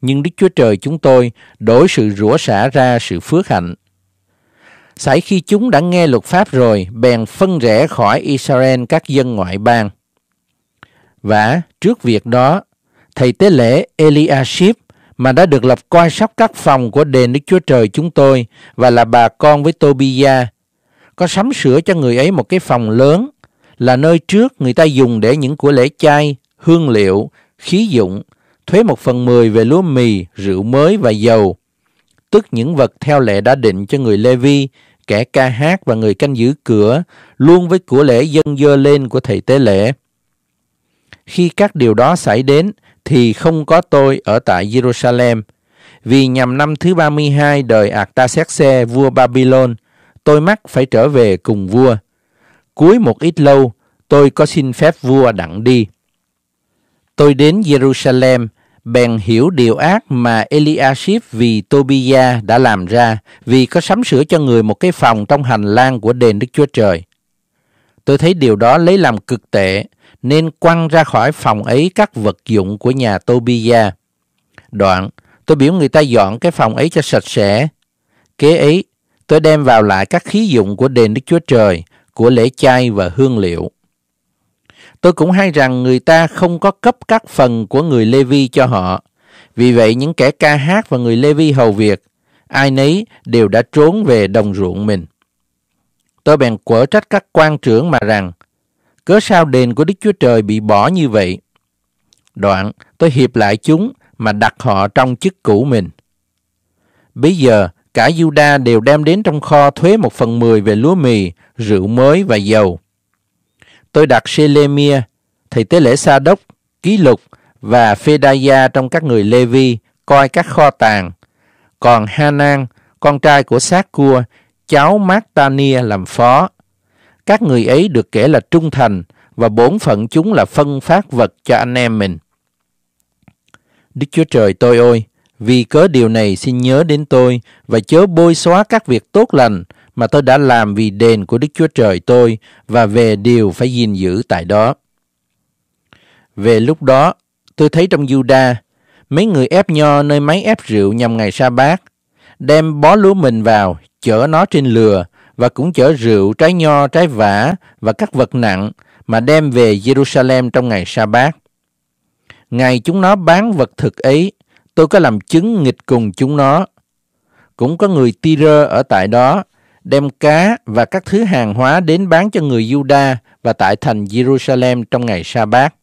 nhưng Đức Chúa Trời chúng tôi đổi sự rủa xả ra sự phước hạnh. Sải khi chúng đã nghe luật pháp rồi, bèn phân rẽ khỏi Israel các dân ngoại bang. Và trước việc đó, thầy tế lễ Eliashib mà đã được lập coi sóc các phòng của đền Đức Chúa Trời chúng tôi và là bà con với Tobia, có sắm sửa cho người ấy một cái phòng lớn là nơi trước người ta dùng để những của lễ chay, hương liệu, khí dụng, thuế một phần mười về lúa mì, rượu mới và dầu, tức những vật theo lệ đã định cho người Lê-vi, kẻ ca hát và người canh giữ cửa, luôn với của lễ dân dơ lên của thầy tế lễ. Khi các điều đó xảy đến, thì không có tôi ở tại Jerusalem, vì nhằm năm thứ 32 đời Artaxerxes vua Babylon, tôi mắc phải trở về cùng vua. Cuối một ít lâu, tôi có xin phép vua đặng đi. Tôi đến Jerusalem, bèn hiểu điều ác mà Eliashib vì Tobia đã làm ra vì có sắm sửa cho người một cái phòng trong hành lang của đền Đức Chúa Trời. Tôi thấy điều đó lấy làm cực tệ nên quăng ra khỏi phòng ấy các vật dụng của nhà Tobia. Đoạn, tôi biểu người ta dọn cái phòng ấy cho sạch sẽ. Kế ấy, tôi đem vào lại các khí dụng của đền Đức Chúa Trời, của lễ chay và hương liệu. Tôi cũng hay rằng người ta không có cấp các phần của người Lê Vi cho họ. Vì vậy những kẻ ca hát và người Lê Vi hầu việc, ai nấy đều đã trốn về đồng ruộng mình. Tôi bèn quở trách các quan trưởng mà rằng, cớ sao đền của Đức Chúa Trời bị bỏ như vậy? Đoạn, tôi hiệp lại chúng mà đặt họ trong chức cũ mình. Bây giờ, cả Juda đều đem đến trong kho thuế một phần mười về lúa mì, rượu mới và dầu. Tôi đặt Selemia, thầy tế lễ Sa Đốc, Ký Lục và Phedaya trong các người Lê-vi coi các kho tàng. Còn Hanan, con trai của sát cua, cháu Matania làm phó. Các người ấy được kể là trung thành và bổn phận chúng là phân phát vật cho anh em mình. Đức Chúa Trời tôi ơi, vì cớ điều này xin nhớ đến tôi và chớ bôi xóa các việc tốt lành mà tôi đã làm vì đền của Đức Chúa Trời tôi và về điều phải gìn giữ tại đó. Về lúc đó, tôi thấy trong Juda, mấy người ép nho nơi máy ép rượu nhằm ngày sa bát, đem bó lúa mình vào, chở nó trên lừa và cũng chở rượu, trái nho, trái vả và các vật nặng mà đem về Jerusalem trong ngày sa bát. Ngày chúng nó bán vật thực ấy, tôi có làm chứng nghịch cùng chúng nó. Cũng có người Tyre ở tại đó, đem cá và các thứ hàng hóa đến bán cho người Juda và tại thành Jerusalem trong ngày sa bát.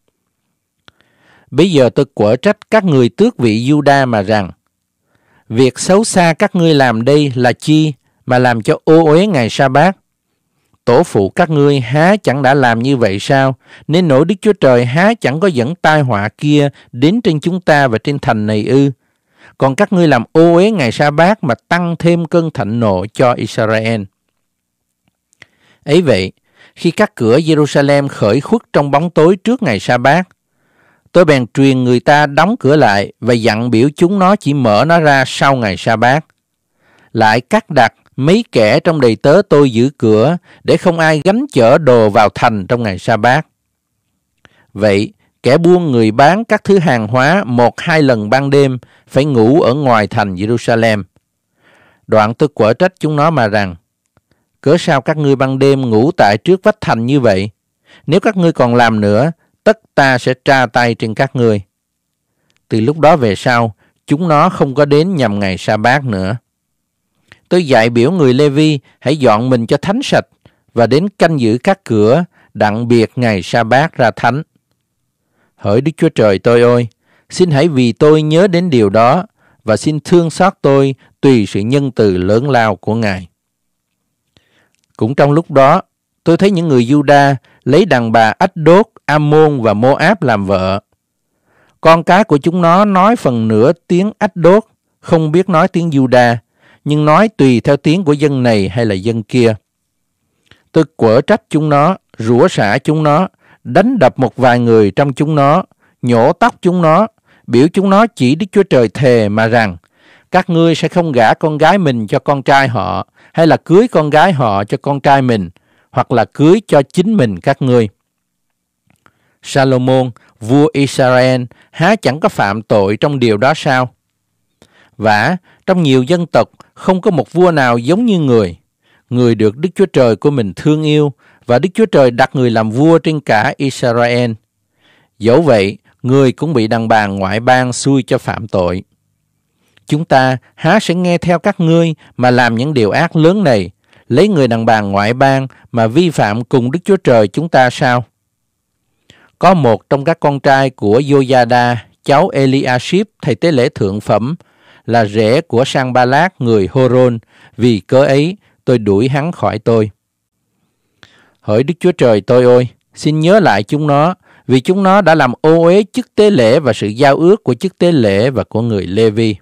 Bây giờ tôi quở trách các người tước vị Juda mà rằng, việc xấu xa các ngươi làm đây là chi mà làm cho ô uế ngày sa bát? Tổ phụ các ngươi há chẳng đã làm như vậy sao? Nên nỗi Đức Chúa Trời há chẳng có dẫn tai họa kia đến trên chúng ta và trên thành này ư? Còn các ngươi làm ô uế ngày sa bát mà tăng thêm cơn thạnh nộ cho Israel. Ấy vậy, khi các cửa Jerusalem khởi khuất trong bóng tối trước ngày sa bát, tôi bèn truyền người ta đóng cửa lại và dặn biểu chúng nó chỉ mở nó ra sau ngày sa bát. Lại cắt đặt mấy kẻ trong đầy tớ tôi giữ cửa để không ai gánh chở đồ vào thành trong ngày sa bát. Vậy, kẻ buôn người bán các thứ hàng hóa một hai lần ban đêm phải ngủ ở ngoài thành Jerusalem. Đoạn tôi quở trách chúng nó mà rằng, cớ sao các ngươi ban đêm ngủ tại trước vách thành như vậy? Nếu các ngươi còn làm nữa, tất ta sẽ tra tay trên các ngươi. Từ lúc đó về sau, chúng nó không có đến nhằm ngày sa bát nữa. Tôi dạy biểu người Lê Vi hãy dọn mình cho thánh sạch và đến canh giữ các cửa, đặng biệt ngày sa bát ra thánh. Hỡi Đức Chúa Trời tôi ơi, xin hãy vì tôi nhớ đến điều đó và xin thương xót tôi tùy sự nhân từ lớn lao của Ngài. Cũng trong lúc đó, tôi thấy những người Juda lấy đàn bà Ách Đốt, amôn và Moab làm vợ. Con cái của chúng nó nói phần nửa tiếng Ách Đốt, không biết nói tiếng Juda, nhưng nói tùy theo tiếng của dân này hay là dân kia. Tôi quở trách chúng nó, rủa xả chúng nó, đánh đập một vài người trong chúng nó, nhổ tóc chúng nó, biểu chúng nó chỉ Đức Chúa Trời thề mà rằng các ngươi sẽ không gả con gái mình cho con trai họ, hay là cưới con gái họ cho con trai mình, hoặc là cưới cho chính mình các ngươi. Salomon, vua Israel, há chẳng có phạm tội trong điều đó sao? Và trong nhiều dân tộc không có một vua nào giống như người. người được Đức Chúa Trời của mình thương yêu và Đức Chúa Trời đặt người làm vua trên cả Israel. Dẫu vậy, người cũng bị đàn bà ngoại bang xui cho phạm tội. Chúng ta há sẽ nghe theo các ngươi mà làm những điều ác lớn này, lấy người đàn bà ngoại bang mà vi phạm cùng Đức Chúa Trời chúng ta sao? Có một trong các con trai của Yoyada, cháu Eliashib, thầy tế lễ thượng phẩm, là rể của Sang Ba Lát, người Horon, vì cớ ấy tôi đuổi hắn khỏi tôi. Hỡi Đức Chúa Trời tôi ơi, xin nhớ lại chúng nó, vì chúng nó đã làm ô uế chức tế lễ và sự giao ước của chức tế lễ và của người Lê Vi.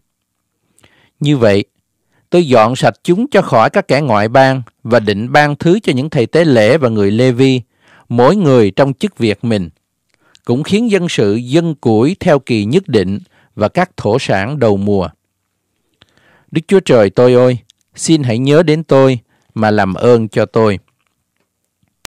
Như vậy, tôi dọn sạch chúng cho khỏi các kẻ ngoại bang và định ban thứ cho những thầy tế lễ và người Lê Vi, mỗi người trong chức việc mình, cũng khiến dân sự dân củi theo kỳ nhất định và các thổ sản đầu mùa. Đức Chúa Trời tôi ơi, xin hãy nhớ đến tôi mà làm ơn cho tôi.